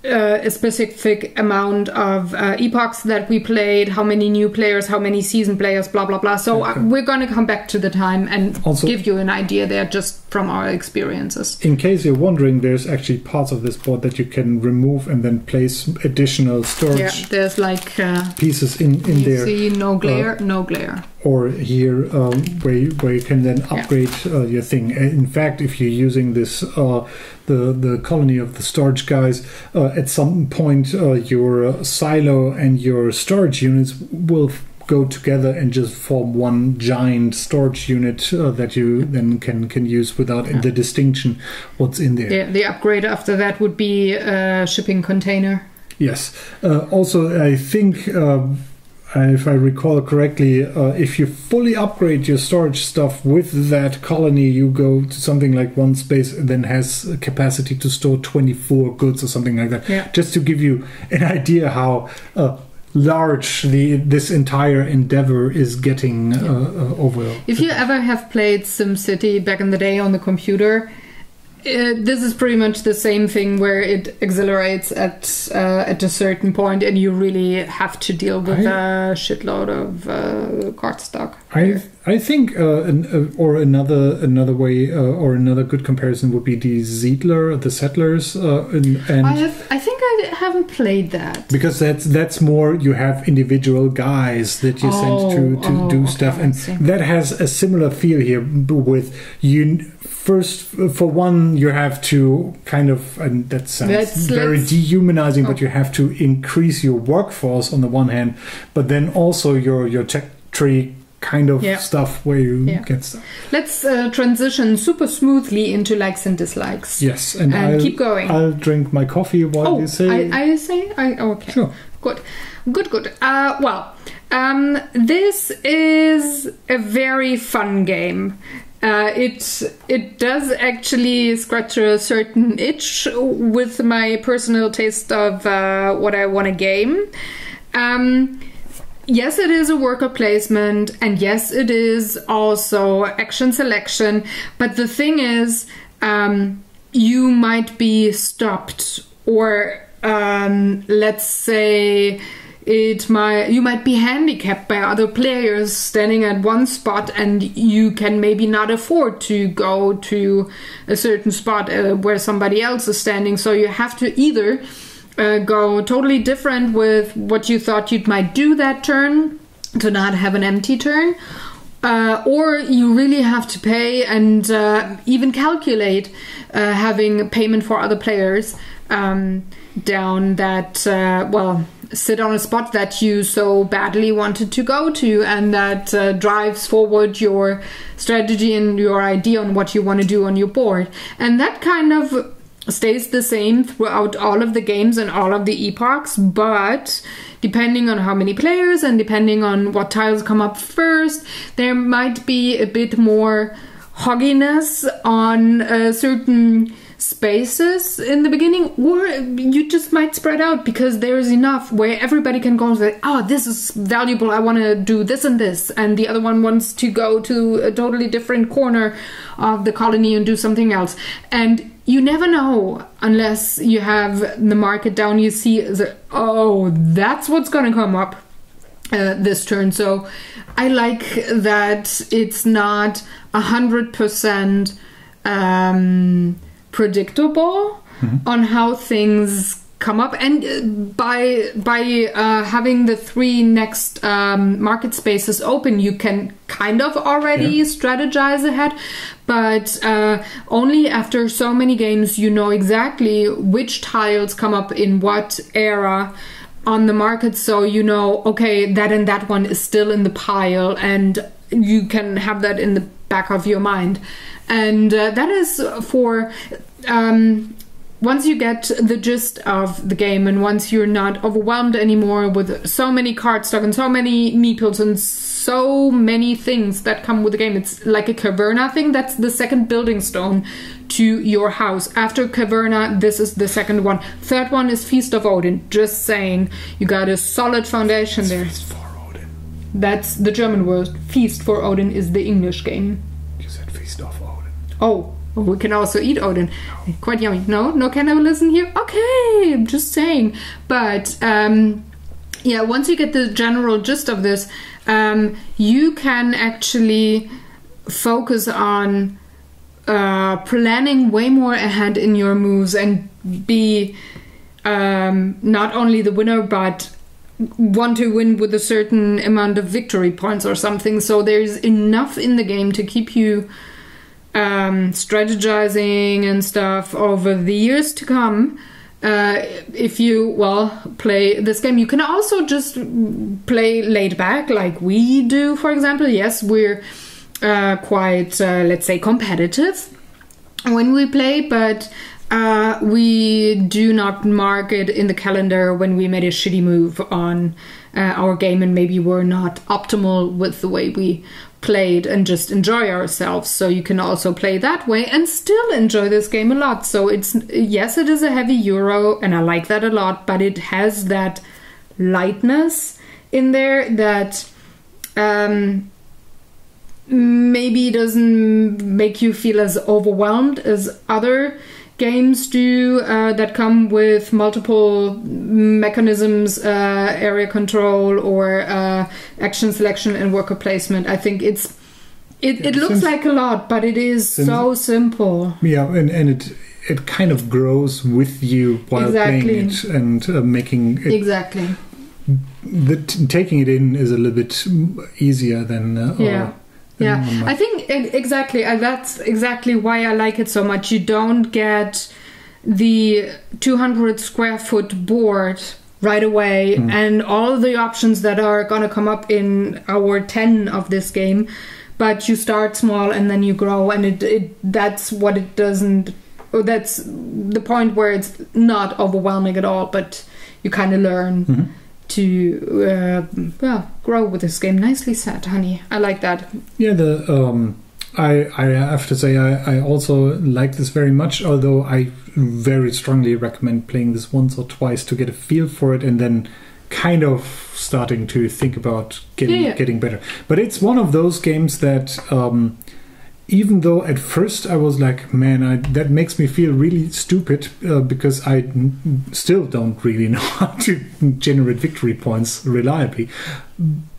uh, uh, a specific amount of uh, epochs that we played, how many new players, how many season players, blah blah blah. So uh,
Okay.
we're going to come back to the time and
Also-
give you an idea there just from our experiences.
in case you're wondering there's actually parts of this board that you can remove and then place additional storage
Yeah, there's like uh,
pieces in in there
see no glare, no glare.
Or here um, where you, where you can then
Yeah.
upgrade uh, your thing. In fact, if you're using this uh, the the colony of the storage guys, uh, at some point uh, your uh, silo and your storage units will go together and just form one giant storage unit uh, that you then can can use without
Yeah.
the distinction what's in there.
Yeah, the upgrade after that would be a shipping container.
Yes. Uh, also, I think, um, if I recall correctly, uh, if you fully upgrade your storage stuff with that colony, you go to something like one space and then has capacity to store 24 goods or something like that.
Yeah.
Just to give you an idea how. Uh, large the this entire endeavor is getting uh, uh, over
If you ever have played SimCity back in the day on the computer, uh, this is pretty much the same thing where it accelerates at uh, at a certain point, and you really have to deal with a shitload of uh, card stock.
I I think uh, an, uh, or another another way uh, or another good comparison would be the Siedler, the Settlers, uh, and, and
I have. I think I haven't played that.
because that's that's more you have individual guys that you send to
Oh,
to
oh,
do
okay,
stuff, and that has a similar feel here with you. First, for one, you have to kind of, and that sounds
Let's-
very
let's-
dehumanizing,
Oh.
but you have to increase your workforce on the one hand, but then also your your tech tree kind of
Yeah.
stuff where you
Yeah.
get stuff.
Let's uh, transition super smoothly into likes and dislikes.
Yes, and,
And
I'll,
keep going.
I'll drink my coffee while
Oh,
you say.
I, I say I okay.
Sure.
Good, good, good. Uh, well, um, this is a very fun game. Uh, it it does actually scratch a certain itch with my personal taste of uh, what I want to game. Um, yes, it is a worker placement, and yes, it is also action selection. But the thing is, um, you might be stopped, or um, let's say it might you might be handicapped by other players standing at one spot and you can maybe not afford to go to a certain spot uh, where somebody else is standing. So you have to either uh, go totally different with what you thought you might do that turn to not have an empty turn uh, or you really have to pay and uh, even calculate uh, having payment for other players um, down that uh, well sit on a spot that you so badly wanted to go to and that uh, drives forward your strategy and your idea on what you want to do on your board. And that kind of stays the same throughout all of the games and all of the epochs, but depending on how many players and depending on what tiles come up first, there might be a bit more hogginess on uh, certain spaces in the beginning, or you just might spread out because there is enough where everybody can go and say, "Oh, this is valuable. I want to do this and this," and the other one wants to go to a totally different corner of the colony and do something else, and you never know unless you have the market down. You see, oh, that's what's going to come up uh, this turn. So I like that it's not a hundred percent um, predictable on how things come up. And uh, by by uh, having the three next um, market spaces open you can kind of already
Yeah.
strategize ahead. But uh, only after so many games you know exactly which tiles come up in what era on the market. So you know okay that and that one is still in the pile and you can have that in the back of your mind and uh, that is for um, once you get the gist of the game and once you're not overwhelmed anymore with so many card stock and so many meeples and so many things that come with the game it's like a caverna thing. That's the second building stone to your house. After caverna this is the second one. Third one is feast of odin. Just saying. You got a solid foundation there.
Feast for Odin.
that's the german word. Feast for odin is the english game Oh, we can also eat Odin. Quite yummy. No, no cannibalism here. Okay, I'm just saying. But um, yeah, once you get the general gist of this, um, you can actually focus on uh, planning way more ahead in your moves and be um, not only the winner but want to win with a certain amount of victory points or something. So there's enough in the game to keep you um, strategizing and stuff over the years to come. Uh, if you well play this game, you can also just play laid back like we do. For example, yes, we're uh, quite uh, let's say competitive when we play, but uh, we do not mark it in the calendar when we made a shitty move on uh, our game and maybe we're not optimal with the way we played and just enjoy ourselves. So you can also play that way and still enjoy this game a lot. So it's yes, it is a heavy euro and I like that a lot, but it has that lightness in there that um maybe doesn't make you feel as overwhelmed as other games do uh, that come with multiple mechanisms, uh, area control or uh, action selection and worker placement. I think it's it, it looks like a lot, but it is so simple.
Yeah, and, and it it kind of grows with you while
Exactly.
playing it and uh, making it,
Exactly.
the, taking it in is a little bit easier than uh,
Yeah. Yeah, I think exactly. uh, That's exactly why I like it so much. You don't get the 200 square foot board right away
Mm.
and all the options that are going to come up in hour 10 of this game but you start small and then you grow and it, it that's what it doesn't or that's the point where it's not overwhelming at all but you kind of learn
Mhm.
To uh, well grow with this game nicely said honey i like that
Yeah, the um, I I have to say I, I also like this very much. Although I very strongly recommend playing this once or twice to get a feel for it, and then kind of starting to think about getting
Yeah, yeah.
getting better. But it's one of those games that. Um, even though at first I was like, man, I, that makes me feel really stupid uh, because I still don't really know how to generate victory points reliably.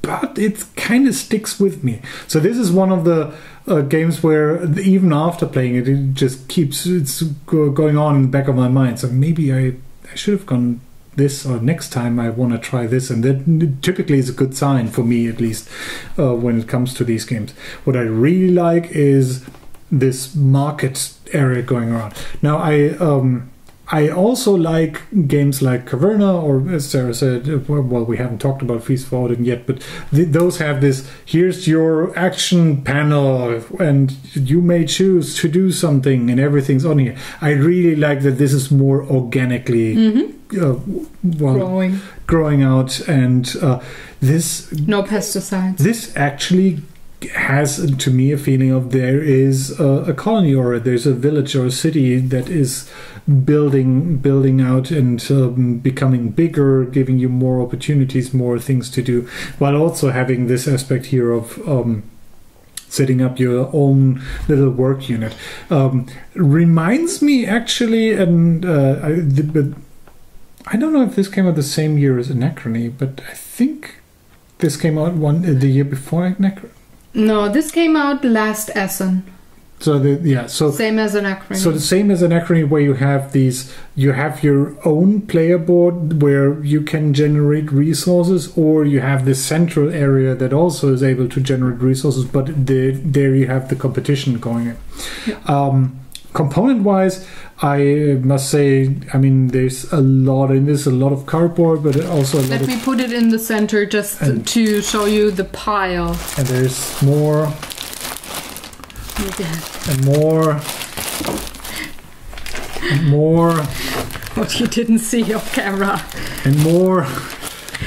But it kind of sticks with me. So this is one of the uh, games where even after playing it, it just keeps it's go- going on in the back of my mind. So maybe I, I should have gone this or next time I want to try this, and that typically is a good sign for me at least uh, when it comes to these games. What I really like is this market area going around. Now I um, I also like games like Caverna, or as Sarah said, well, we haven't talked about Feast for Odin yet, but th- those have this here's your action panel, and you may choose to do something, and everything's on here. I really like that this is more organically uh, well,
growing.
growing out, and uh, this
no pesticides.
this actually has to me a feeling of there is a, a colony or there's a village or a city that is building building out and um, becoming bigger giving you more opportunities more things to do while also having this aspect here of um, setting up your own little work unit. Um, reminds me actually and uh, I, the, I don't know if this came out the same year as Anachrony but I think this came out one the year before Anachrony
No, this came out last Essen.
so the yeah so
Same as Anachrony.
So the same as Anachrony, where you have these, you have your own player board where you can generate resources, or you have this central area that also is able to generate resources, but the, there you have the competition going in. Um, component wise, I uh, must say, I mean, there's a lot in this, a lot of cardboard, but also a lot
Let me put it in the center just
And-
to show you the pile.
and there's more and more and more
What you didn't see off camera.
and more.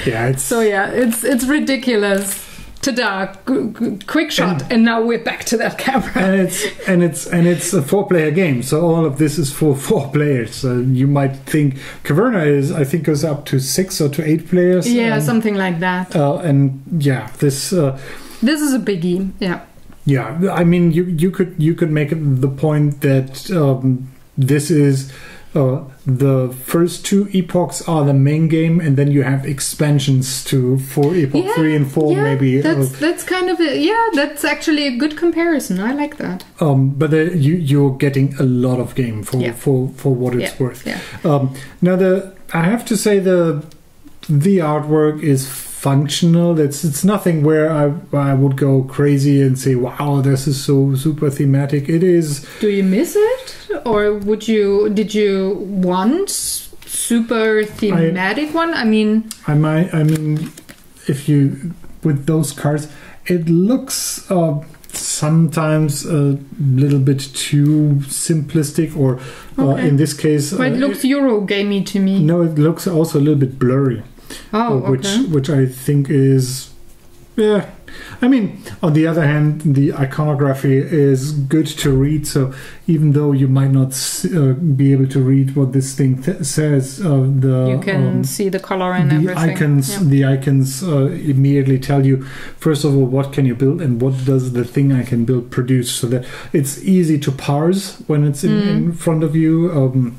Yeah, it's
So yeah, it's it's ridiculous. Ta-da! G- g- quick shot, and, now we're back to that camera.
and it's and it's and it's a four-player game. So all of this is for four players. So you might think Caverna is, I think, goes up to six or to eight players.
yeah,
and,
something like that.
uh, and yeah, this. Uh,
This is a biggie. Yeah.
yeah, I mean, you you could you could make the point that um, this is. Uh, the first two epochs are the main game, and then you have expansions to for epoch
Yeah,
three and four,
yeah,
maybe.
That's
uh,
that's kind of a, yeah. That's actually a good comparison. I like that.
Um, but uh, you you're getting a lot of game for
Yeah.
for for what it's worth.
yeah.
Um, now the I have to say the the artwork is functional. It's it's nothing where I I would go crazy and say wow this is so super thematic. It is
Do you miss it, or would you? Did you want super thematic one? I mean,
I might I mean if you with those cards it looks uh, sometimes a little bit too simplistic or uh, in this case
but it
uh,
looks Eurogamey to me.
No, it looks also a little bit blurry,
oh,
uh, which which I think is, yeah. I mean, on the other hand, the iconography is good to read. So even though you might not uh, be able to read what this thing th- says, uh, the
You can
um,
see the color and
the
everything.
icons
Yeah.
the icons uh, immediately tell you first of all what can you build and what does the thing i can build produce so that it's easy to parse when it's in,
Mm.
in front of you um,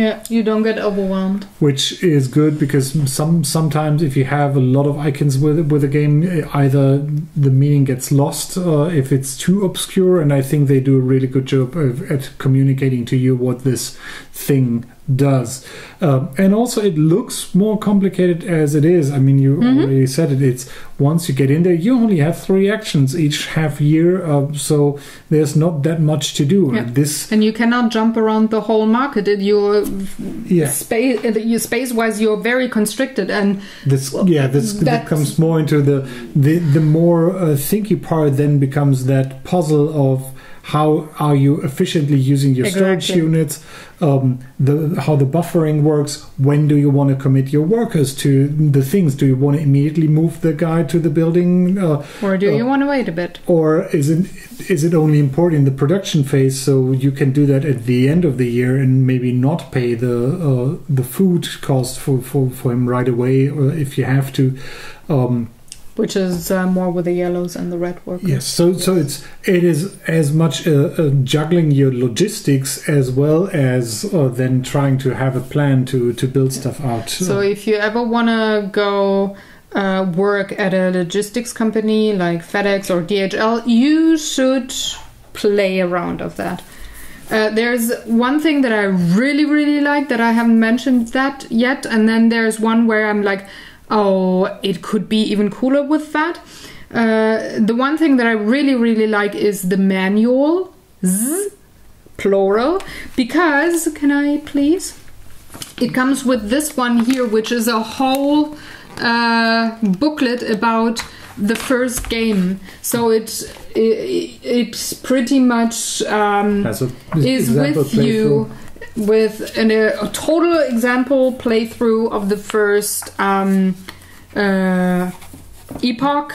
Yeah, you don't get overwhelmed.
which is good because some sometimes if you have a lot of icons with with a game, either the meaning gets lost uh, if it's too obscure, and I think they do a really good job of, at communicating to you what this thing does. Um, and also, it looks more complicated as it is. I mean, you
Mhm.
already said it. It's once you get in there, you only have three actions each half year, uh, so there's not that much to do.
Yeah.
This,
And you cannot jump around the whole market. It, you're
yeah.
space, you space wise, you're very constricted. And
This yeah, this that comes more into the the the more uh, thinky part. Then becomes that puzzle of how are you efficiently using your storage units, um, the how the buffering works. When do you want to commit your workers to the things? Do you want to immediately move the guy to the building? Uh,
or do
Oh.
you want to wait a bit?
or is it is it only important in the production phase so you can do that at the end of the year and maybe not pay the uh, the food cost for, for, for him right away or if you have to um,
Which is uh, more with the yellows and the red workers.
yes so so it's it is as much uh, uh, juggling your logistics as well as uh, then trying to have a plan to to build stuff out
So if you ever want to go uh, work at a logistics company like FedEx or DHL, you should play around of that. Uh, there's one thing that I really, really like that I haven't mentioned that yet, and then there's one where I'm like, oh, it could be even cooler with that. Uh, the one thing that I really, really like is the manual, Z, plural, because, can I please? it comes with this one here, which is a whole uh, booklet about the first game. So it, it it's pretty much um, is with you. With an, a, a total example playthrough of the first um, uh, epoch.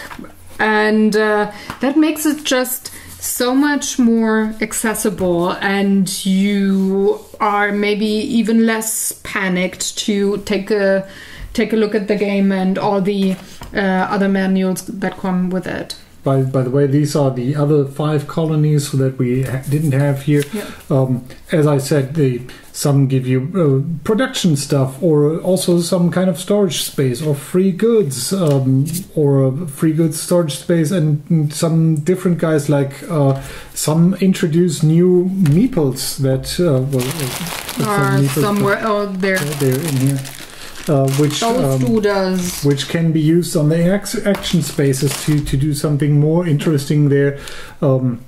And uh, that makes it just so much more accessible and you are maybe even less panicked to take a take a look at the game and all the uh, other manuals that come with it
By, by the way, these are the other five colonies that we ha- didn't have here.
Yeah.
Um, as I said, they, some give you uh, production stuff or also some kind of storage space or free goods um, or a free goods storage space and mm, some different guys like uh, some introduce new meeples that uh, well, uh,
or
meeples,
somewhere out there
They're in here. Uh, which um, which can be used on the action spaces to, to do something more interesting there. Um,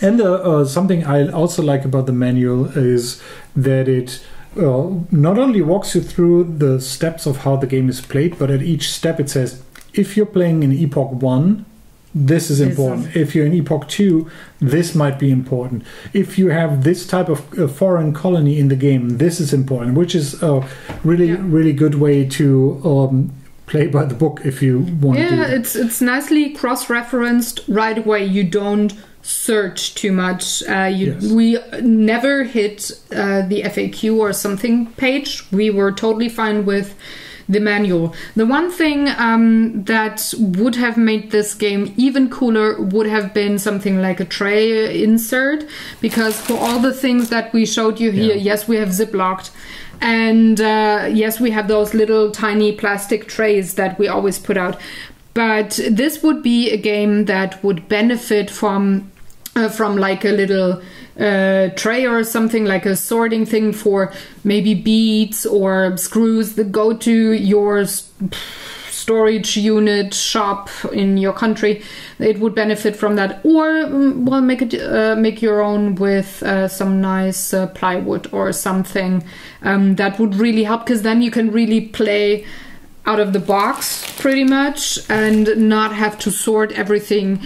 and uh, uh, something I also like about the manual is that it uh, not only walks you through the steps of how the game is played, but at each step it says, if you're playing in Epoch 1, this is
This
important. If you're in Epoch 2, this might be important. If you have this type of uh, foreign colony in the game, this is important, which is a really,
Yeah.
really good way to um, play by the book if you want to
yeah it's it's nicely cross-referenced right away you don't search too much uh, you,
Yes.
we never hit uh, the faq or something page we were totally fine with the manual the one thing um, that would have made this game even cooler would have been something like a tray insert because for all the things that we showed you here
Yeah.
yes we have ziplocked and uh, yes, we have those little tiny plastic trays that we always put out. But this would be a game that would benefit from uh, from like a little uh, tray or something like a sorting thing for maybe beads or screws that go to your storage unit shop in your country. It would benefit from that. Or mm, well make it uh, make your own with uh, some nice uh, plywood or something um, that would really help because then you can really play out of the box pretty much and not have to sort everything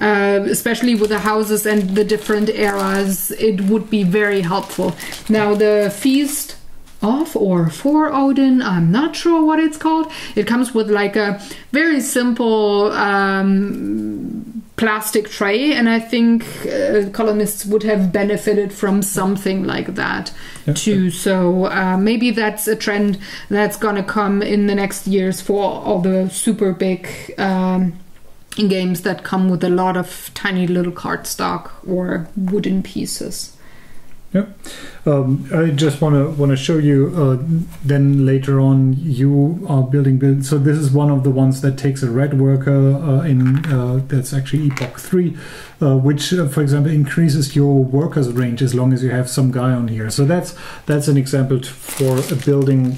uh, especially with the houses and the different eras it would be very helpful now the feast of or for Odin. I'm not sure what it's called. It comes with like a very simple um, plastic tray, and I think uh, colonists would have benefited from something like that
Yeah.
too. So uh, maybe that's a trend that's gonna come in the next years for all the super big. Um, games that come with a lot of tiny little cardstock or wooden pieces.
Um, I just want to want to show you. Uh, then later on, you are building build. So this is one of the ones that takes a red worker uh, in. Uh, that's actually Epoch Three, uh, which, uh, for example, increases your workers range as long as you have some guy on here. So that's that's an example for a building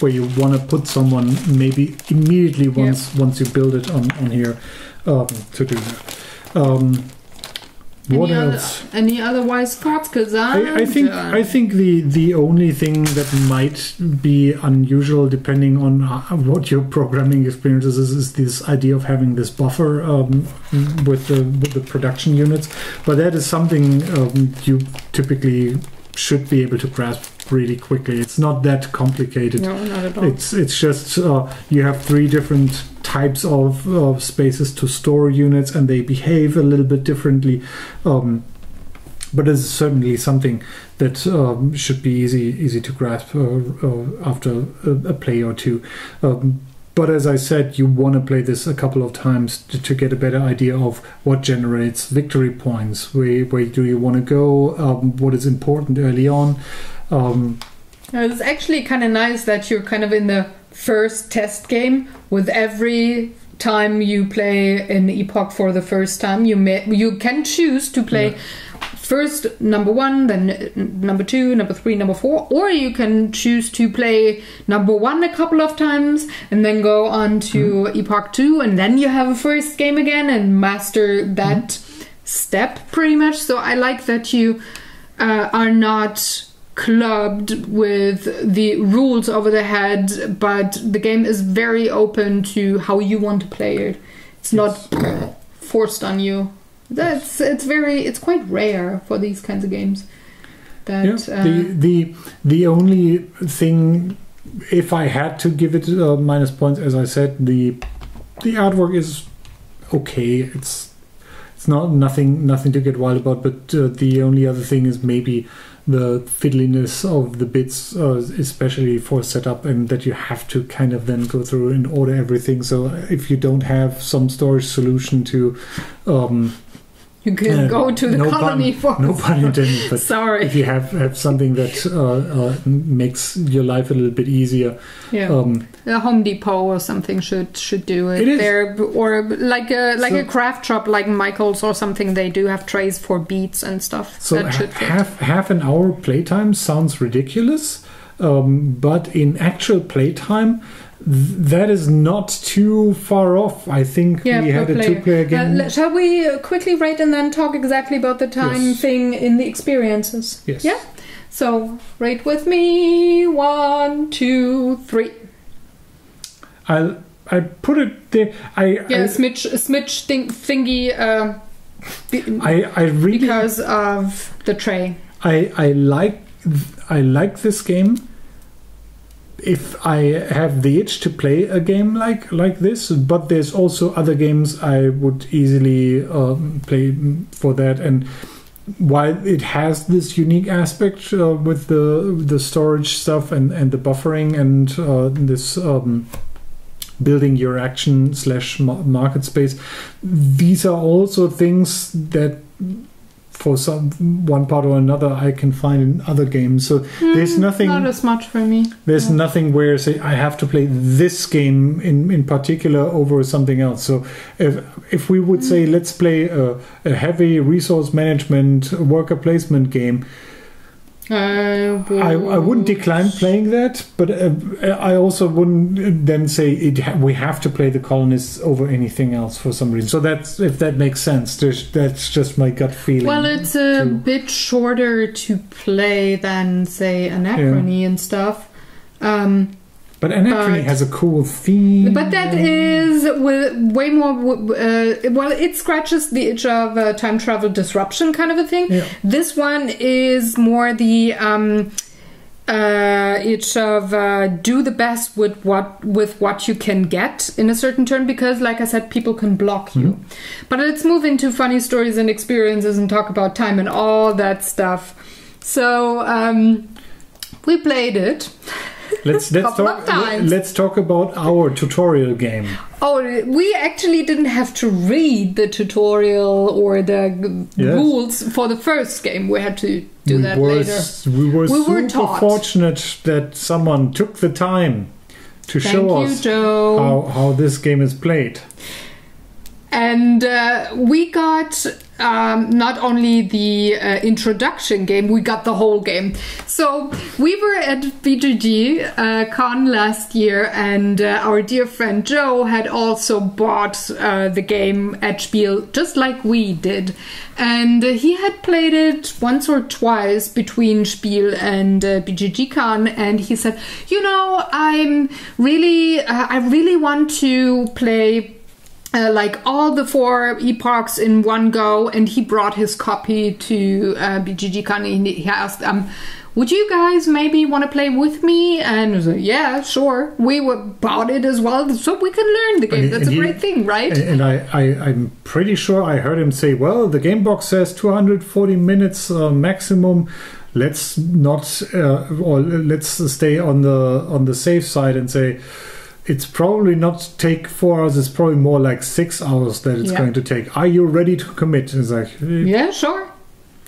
where you want to put someone maybe immediately once once you build it on on here um, to do that. Um, what
any
else?
Other, any other wise thoughts? Because
I, I think I think the the only thing that might be unusual, depending on how, what your programming experience is, is this idea of having this buffer um, with the with the production units. But that is something um, you typically should be able to grasp really quickly. It's not that complicated.
no, not at all.
It's it's just uh, you have three different types of uh, spaces to store units, and they behave a little bit differently. Um, but it's certainly something that um, should be easy easy to grasp uh, uh, after a, a play or two. Um, but as I said, you want to play this a couple of times to, to get a better idea of what generates victory points. Where where do you want to go? Um, what is important early on? Um,
It's actually kind of nice that you're kind of in the first test game with every time you play an epoch for the first time you may, you can choose to play
Yeah.
First number 1 then number 2 number 3 number 4 or you can choose to play number 1 a couple of times and then go on to epoch 2 and then you have a first game again and master that step pretty much so i like that you uh, are not clubbed with the rules over the head, but the game is very open to how you want to play it. It's not forced on you. That's it's very it's quite rare for these kinds of games. That
yeah,
uh,
the the the only thing, if I had to give it uh, minus points, as I said, the the artwork is okay. It's it's not nothing nothing to get wild about. But uh, the only other thing is maybe the fiddliness of the bits, uh, especially for setup, and that you have to kind of then go through and order everything. So if you don't have some storage solution to um,
You can
uh,
go to the
no
colony
pun,
for.
no pun intended, but
Sorry.
if you have, have something that uh, uh, makes your life a little bit easier,
Yeah.
um,
a Home Depot or something should should do it. There or like a like
So-
a craft shop like Michaels or something. They do have trays for beets and stuff.
So
that
ha-
should
half half an hour playtime sounds ridiculous, um, but in actual playtime, that is not too far off. I think
Yeah,
we had a
player.
two-player
Uh,
game.
le- shall we uh, quickly rate and then talk exactly about the time
Yes.
thing in the experiences?
yes.
Yeah. So rate with me. One, two, three.
I I put it there. I
Yeah,
I,
smidge, smidge thing, thingy. Uh,
I, I really
because of the tray.
I I like I like this game. If I have the itch to play a game like like this, but there's also other games I would easily um, play for that. And while it has this unique aspect uh, with the the storage stuff and and the buffering and uh, this. Um, building your action slash market space these are also things that for some one part or another I can find in other games. So there's
Hmm,
nothing
Not as much for me.
there's
yeah.
nothing where say I have to play this game in in particular over something else. So if if we would
Hmm.
say let's play a, a heavy resource management worker placement game, I, I wouldn't decline playing that, but uh, I also wouldn't then say it. Ha- we have to play the colonists over anything else for some reason. So that's if that makes sense. There's, that's just my gut feeling.
Well, it's a
to-
bit shorter to play than, say, Anachrony and stuff. Um,
but Anachrony
but-
has a cool theme.
but that is with way more. Uh, well, it scratches the itch of uh, time travel disruption kind of a thing.
Yeah.
This one is more the um, uh, itch of uh, do the best with what with what you can get in a certain turn because, like I said, people can block you. But let's move into funny stories and experiences and talk about time and all that stuff. So um, we played it.
Let's let's talk. Let's talk about our tutorial game.
Oh, we actually didn't have to read the tutorial or the
Yes.
rules for the first game. We had to do
we
that
were
later.
we were
We were
super
taught.
fortunate that someone took the time to
Thank
show
you,
us
Joe.
how how this game is played.
And uh, we got um, not only the uh, introduction game, we got the whole game. So we were at BGG uh, Con last year, and uh, our dear friend Joe had also bought uh, the game at Spiel, just like we did. And he had played it once or twice between Spiel and uh, BGG Con, and he said, "You know, I'm really, uh, I really want to play." Uh, like all the four epochs in one go, and he brought his copy to uh, BGGCon. And he asked, um, "Would you guys maybe want to play with me?" And like, "Yeah, sure." We were, bought it as well, so we can learn the game.
And-
That's
and
a
he-
great thing, right?
And I, I, I'm pretty sure I heard him say, "Well, the game box says 240 minutes uh, maximum. Let's not, uh, or let's stay on the on the safe side and say." It's probably not take four hours. It's probably more like six hours that it's
Yeah.
going to take. Are you ready to commit? It's like, eh,
yeah, sure.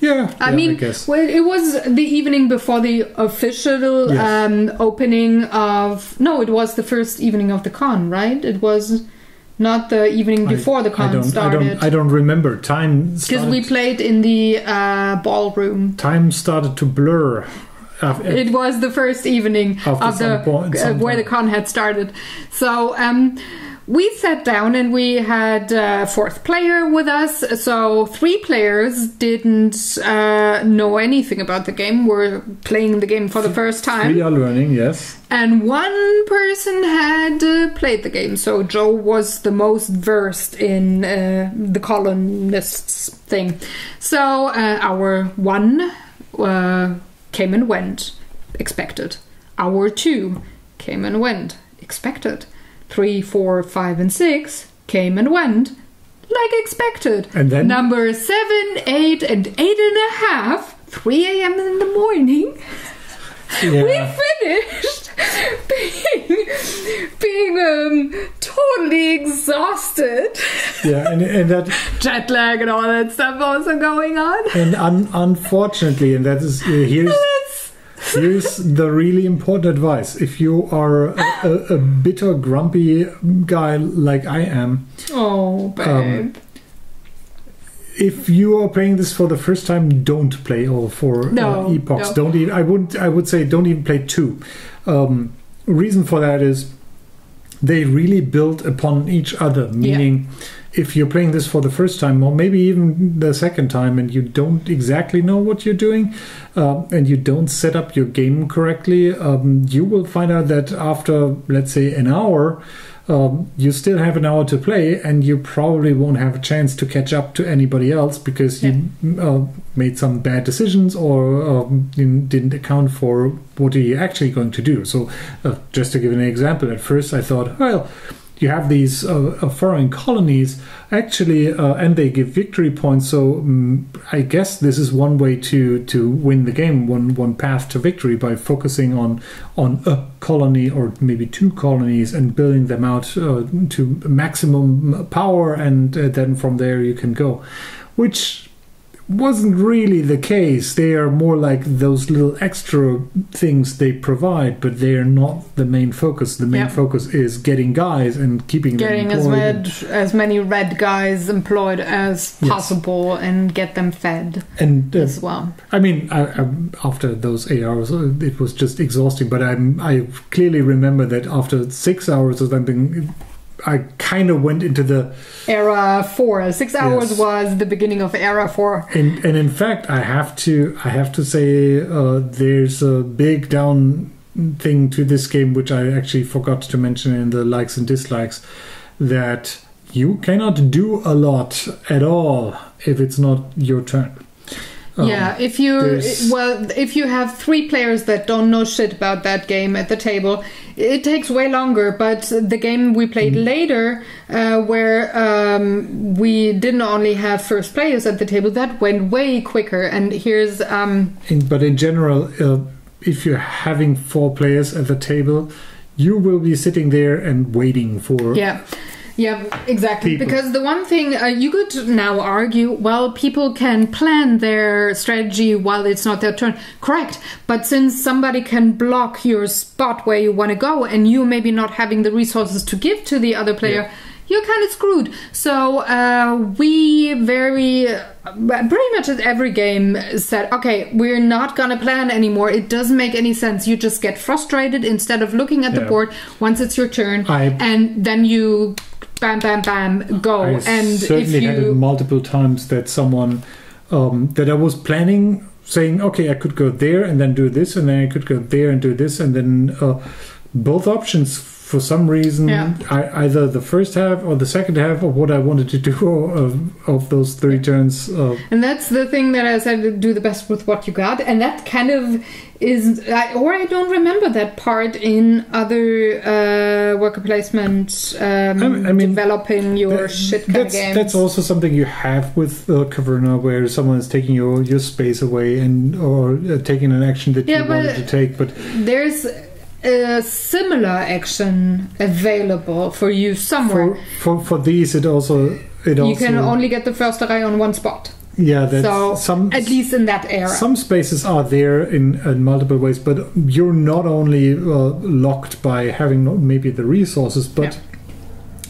yeah.
I
yeah,
mean,
I
well, it was the evening before the official
Yes.
um, opening of. No, it was the first evening of the con, right? It was not the evening
I-
before the con
I don't,
started.
I don't, I don't remember. Time
Because we played in the uh, ballroom.
time started to blur.
It was the first evening of the
point-
uh, where the con had started. So um, we sat down and we had a fourth player with us. So three players didn't uh, know anything about the game. Were playing the game for the first time.
we are learning. Yes.
And one person had uh, played the game, so Joe was the most versed in uh, the colonists thing. So uh, our one uh, came and went, expected. Hour two came and went, expected. Three, four, five, and six came and went, like expected.
And then-
number seven, eight, and eight and a half, 3 a.m. in the morning.
Yeah.
We finished being being um, totally exhausted.
yeah, and, and that
Jet lag and all that stuff also going on.
and un, unfortunately, and that is uh, here's here's the really important advice. If you are a, a, a bitter, grumpy guy like I am,
oh,
Um,
babe.
If you are playing this for the first time, don't play all four
No,
uh, epochs.
no.
Don't even. I wouldn't. I would say don't even play two. Um, reason for that is they really build upon each other. Meaning, if you're playing this for the first time, or maybe even the second time, and you don't exactly know what you're doing, uh, and you don't set up your game correctly, um, you will find out that after, let's say, an hour. Um, you still have an hour to play, and you probably won't have a chance to catch up to anybody else because you uh, made some bad decisions or um, you didn't account for what are you're actually going to do. So, uh, just to give an example, at first I thought, well, you have these uh, uh, foreign colonies actually, uh, and they give victory points. So um, I guess this is one way to to win the game, one one path to victory by focusing on on a colony or maybe two colonies and building them out uh, to maximum power, and uh, then from there you can go, which wasn't really the case. They are more like those little extra things they provide, but they are not the main focus. The main
Yeah.
focus is getting guys and keeping
Getting
them
as
employed.
red, as many red guys employed as
Yes.
possible and get them fed
And uh,
as well.
I mean, I, I, after those eight hours, it was just exhausting. But I'm, I clearly remember that after six hours or something, I kind of went into the
Era four. Six hours
Yes.
was the beginning of era four.
and and in fact, I have to I have to say uh, there's a big down thing to this game which I actually forgot to mention in the likes and dislikes that you cannot do a lot at all if it's not your turn. Um,
yeah, if you
there's-
well, if you have three players that don't know shit about that game at the table, it takes way longer. But the game we played
Mm-hmm.
later, uh, where um, we didn't only have first players at the table, that went way quicker. And here's um,
In, but in general, uh, if you're having four players at the table, you will be sitting there and waiting for.
Yeah. Yeah, exactly.
People.
Because the one thing uh, you could now argue, well, people can plan their strategy while it's not their turn. Correct. But since somebody can block your spot where you want to go and you maybe not having the resources to give to the other player,
Yeah.
you're kind of screwed. So uh, we very uh, pretty much at every game said, okay, we're not gonna plan anymore. It doesn't make any sense. You just get frustrated instead of looking at the board once it's your turn,
I-
and then you bam, bam, bam, go.
I
and if
certainly had it multiple times that someone um, that I was planning, saying, "Okay, I could go there and then do this, and then I could go there and do this, and then uh, both options." For some reason,
Yeah.
I, either the first half or the second half of what I wanted to do of, of those three turns uh,
And that's the thing that I said do the best with what you got. And that kind of is, I- or I don't remember that part in other uh, worker placement, um,
I- mean,
developing your
That-
shit kind of
that's,
games.
that's also something you have with uh, Caverna, where someone is taking your, your space away and or uh, taking an action that
Yeah,
you wanted to take. But
There's a similar action available for you somewhere.
for, for for these, it also it also
you can only get the first array on one spot.
yeah that's
so
some
at least in that era.
some spaces are there in, in multiple ways, but you're not only uh, locked by having maybe the resources, but
Yeah.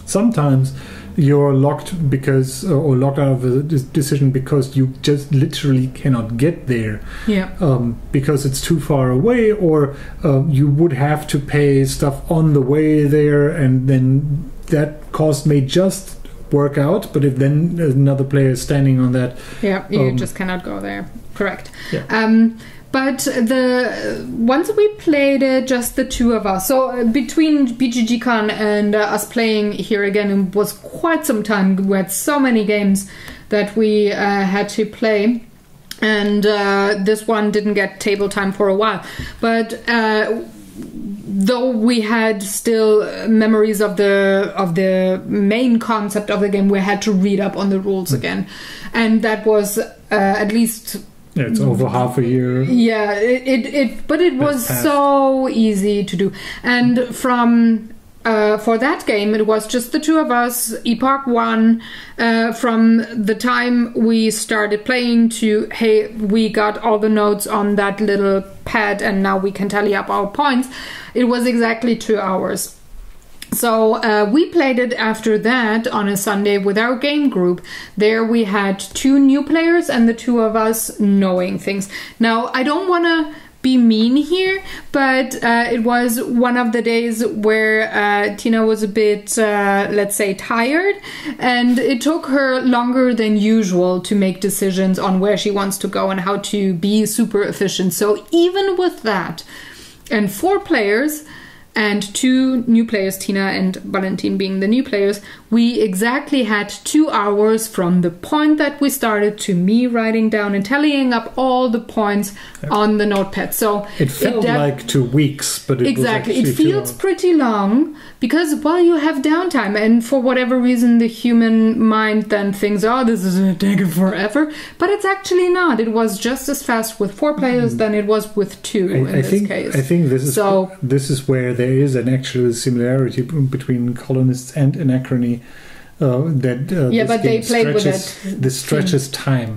sometimes you're locked because uh, or locked out of a decision because you just literally cannot get there.
yeah.
um, because it's too far away, or uh, you would have to pay stuff on the way there, and then that cost may just work out. But if then another player is standing on that,
Yeah, you
Um,
just cannot go there. Correct.
Yeah.
Um, but the once we played it, just the two of us. So uh, between BGG Con and uh, us playing here again, it was quite some time. We had so many games that we uh, had to play. And uh, this one didn't get table time for a while, but uh, though we had still memories of the of the main concept of the game, we had to read up on the rules again, and that was uh, at least
Yeah, it's over half a year.
yeah it, it, it but it was
passed.
so easy to do and from uh, for that game it was just the two of us epoch one uh, from the time we started playing to hey we got all the notes on that little pad and now we can tally up our points it was exactly two hours so uh, we played it after that on a Sunday with our game group. There we had two new players and the two of us knowing things. Now I don't want to be mean here, but uh, it was one of the days where uh, Tina was a bit, uh, let's say, tired, and it took her longer than usual to make decisions on where she wants to go and how to be super efficient. So even with that, and four players and two new players, Tina and Valentin being the new players, we exactly had two hours from the point that we started to me writing down and tallying up all the points on the notepad. So
It felt
def-
like two weeks, but it
exactly. It feels pretty long because well you have downtime and for whatever reason the human mind then thinks oh this is going to take forever but it's actually not it was just as fast with four players than it was with two in
Mm. I, I
this
think
case
I think this is
So-
this is where there is an actual similarity between colonists and anachrony. Uh, that uh,
Yeah, but they played with
stretches,
that
This stretches time.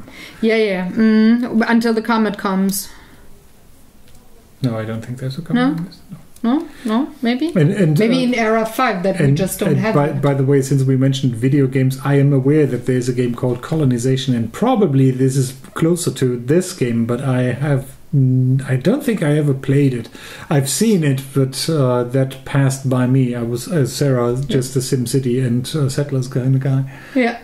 yeah yeah mm, until the comet comes
No, I don't think there's a
No? No no maybe
And, and
maybe
uh,
in era 5 that we just don't
and
have
by, by the way, since we mentioned video games, I am aware that there's a game called Colonization, and probably this is closer to this game, but I have. I don't think I ever played it. I've seen it, but uh, that passed by me. I was uh, Sarah, just a SimCity and uh, Settlers kind of guy.
Yeah.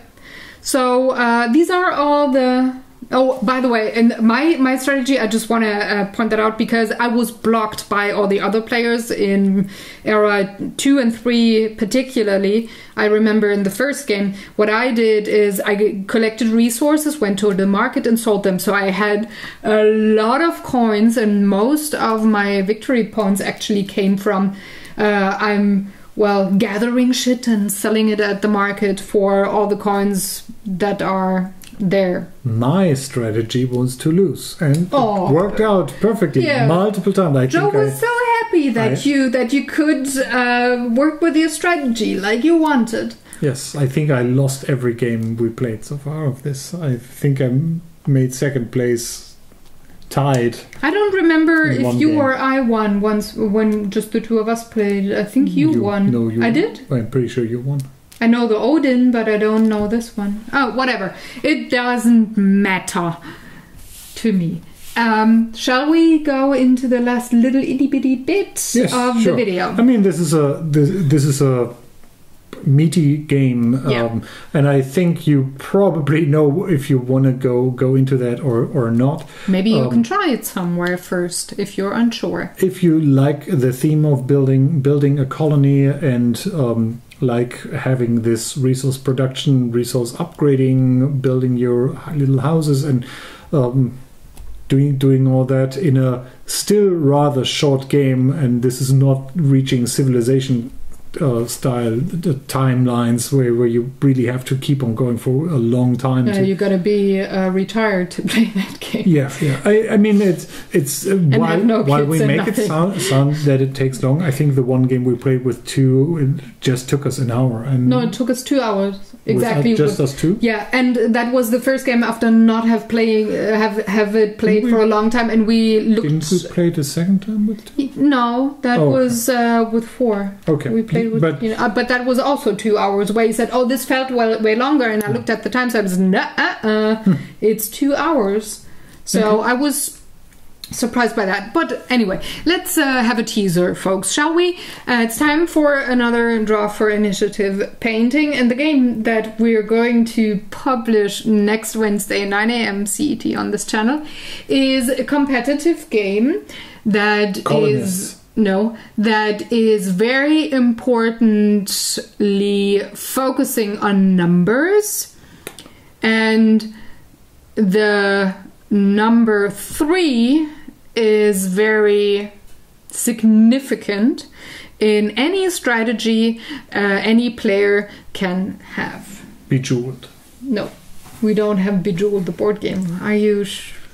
So uh, these are all the. Oh, by the way, and my my strategy, I just want to uh, point that out because I was blocked by all the other players in era two and three, particularly. I remember in the first game, what I did is I collected resources, went to the market, and sold them. So I had a lot of coins, and most of my victory points actually came from. Uh, I'm well gathering shit and selling it at the market for all the coins that are there.
My strategy was to lose, and
Oh.
it worked out perfectly
Yeah.
multiple times. I
Joe
think I,
was so happy that
I-
you that you could uh, work with your strategy like you wanted.
Yes, I think I lost every game we played so far of this. I think I made second place tied.
I don't remember if you
game.
or I won once when just the two of us played. I think you, won.
No, you
I did.
I'm pretty sure you won.
I know the Odin, but I don't know this one. Oh, whatever. It doesn't matter to me. Um, shall we go into the last little itty bitty bit
Yes,
of
sure.
the video?
I mean, this is a this, this is a meaty game,
Yeah.
um, and I think you probably know if you want to go go into that or or not.
Maybe you
um,
can try it somewhere first if you're unsure.
If you like the theme of building building a colony and um, like having this resource production, resource upgrading, building your little houses and um, doing doing all that in a still rather short game, and this is not reaching civilization uh, style the timelines where, where you really have to keep on going for a long time.
Uh,
to,
you gotta be uh, retired to play that game.
yeah, yeah. I, I mean, it's it's uh, while,
no
while we make
nothing.
it sound, sound that it takes long. I think the one game we played with two it just took us an hour, and
No, it took us two hours exactly.
just
with-
us two.
yeah, and that was the first game after not have playing uh, have have it played
Didn't
for a long time, and we looked.
Didn't we play the second time with two?
No, that
Oh, okay.
was uh, with four.
Okay,
We played with,
but
you know, uh, but that was also two hours. Where He said, "Oh, this felt well way longer," and I looked at the time, so I was, "Nah, uh, uh, it's two hours." So I was surprised by that. But anyway, let's uh, have a teaser, folks, shall we? Uh, it's time for another draw for initiative painting, and the game that we're going to publish next Wednesday, 9 a.m. CET on this channel, is a competitive game that is. No, that is very importantly focusing on numbers. And the number three is very significant in any strategy uh, any player can have.
Bejeweled.
No, we don't have Bejeweled the board game. Are you?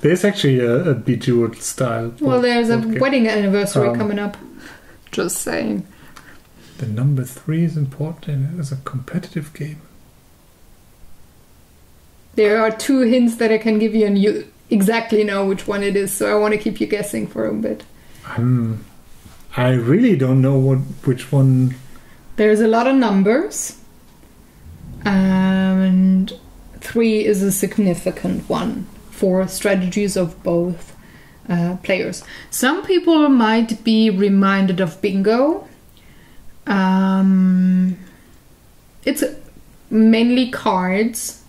There's actually a, a Bejeweled style.
well, there's a
game.
wedding anniversary
Um,
coming up. Just saying.
The number three is important as a competitive game.
There are two hints that I can give you, and you exactly know which one it is. So I want to keep you guessing for a bit.
Um, I really don't know what which one.
There's a lot of numbers, and three is a significant one for strategies of both uh, players. Some people might be reminded of bingo. Um, it's mainly cards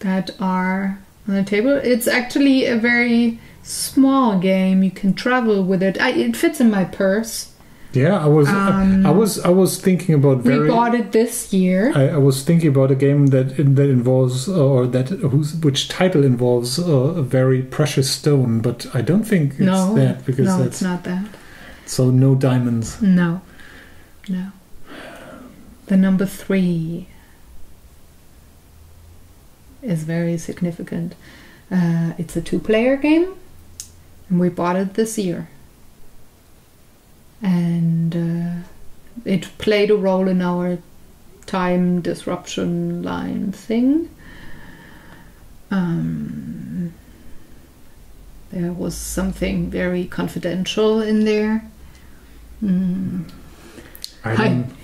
that are on the table. It's actually a very small game. You can travel with it. I, it fits in my purse.
Yeah, I was
Um,
I was I was thinking about very.
We bought it this year.
I, I was thinking about a game that that involves uh, or that whose which title involves uh, a very precious stone, but I don't think it's
no,
that because
no,
that's
it's not that.
so no diamonds.
No, no. The number three is very significant. Uh, it's a two-player game, and we bought it this year. And uh, it played a role in our time disruption line thing. Um, there was something very confidential in there. Mm.
I don't,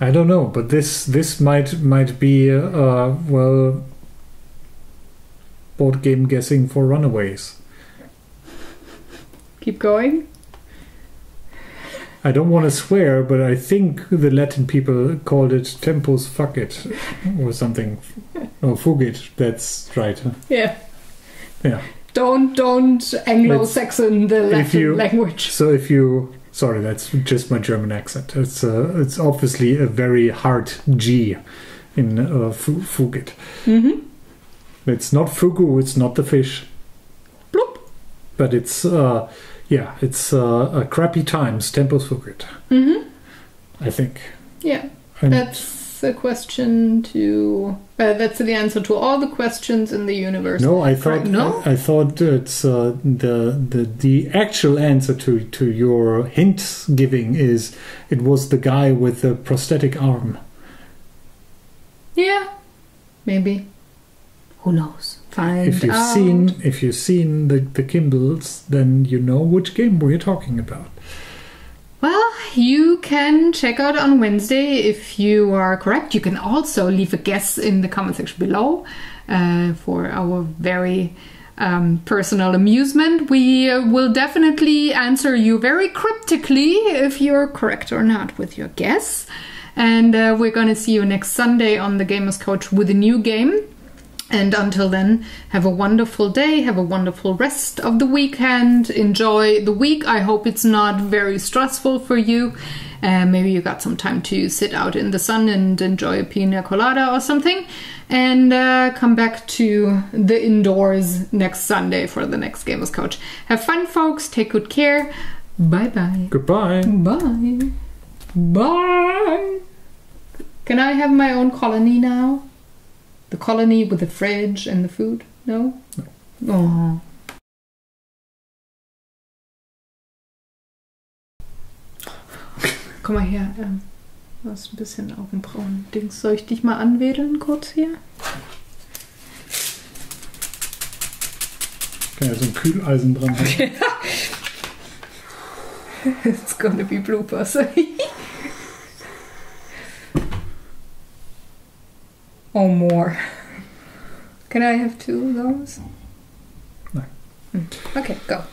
I don't know, but this this might might be uh, uh, well board game guessing for runaways.
Keep going.
I don't want to swear, but I think the Latin people called it tempus fugit or something. Oh, fugit. That's right.
Yeah.
Yeah.
Don't don't Anglo-Saxon the Latin
you-
language.
So if you sorry, that's just my German accent. It's uh, it's obviously a very hard G in uh, fu- fugit.
Mm-hmm.
It's not fugu. It's not the fish.
Bloop.
But it's uh, yeah, it's uh, a crappy times tempus fugit.
Mm-hmm.
I think.
Yeah.
And
That's a question to. Uh, that's the answer to all the questions in the universe.
no, I thought
No?
I, I thought it's uh, the the the actual answer to to your hint giving is it was the guy with the prosthetic arm.
Yeah. Maybe. Who knows? Find
if you've
out.
seen if you've seen the the Kimbles, then you know which game we're talking about.
Well, you can check out on Wednesday if you are correct. You can also leave a guess in the comment section below uh, for our very um, personal amusement. We uh, will definitely answer you very cryptically if you're correct or not with your guess. And uh, we're going to see you next Sunday on the Gamers Couch with a new game. And until then, have a wonderful day, have a wonderful rest of the weekend, enjoy the week. I hope it's not very stressful for you. Uh, maybe you got some time to sit out in the sun and enjoy a pina colada or something. And uh, come back to the indoors next Sunday for the next Gamers Couch. Have fun, folks. Take good care. Bye bye.
Goodbye.
Bye. Bye. Can I have my own colony now? The colony with the fridge and the food? No? No. Oh. Komm mal her. Ähm, du hast ein bisschen Augenbrauen-Dings. Soll ich dich mal anwedeln kurz hier?
Kann ja so ein Kühleisen dran haben.
It's gonna be bloopers. Or more. Can I have two of those?
No.
Mm. Okay, go.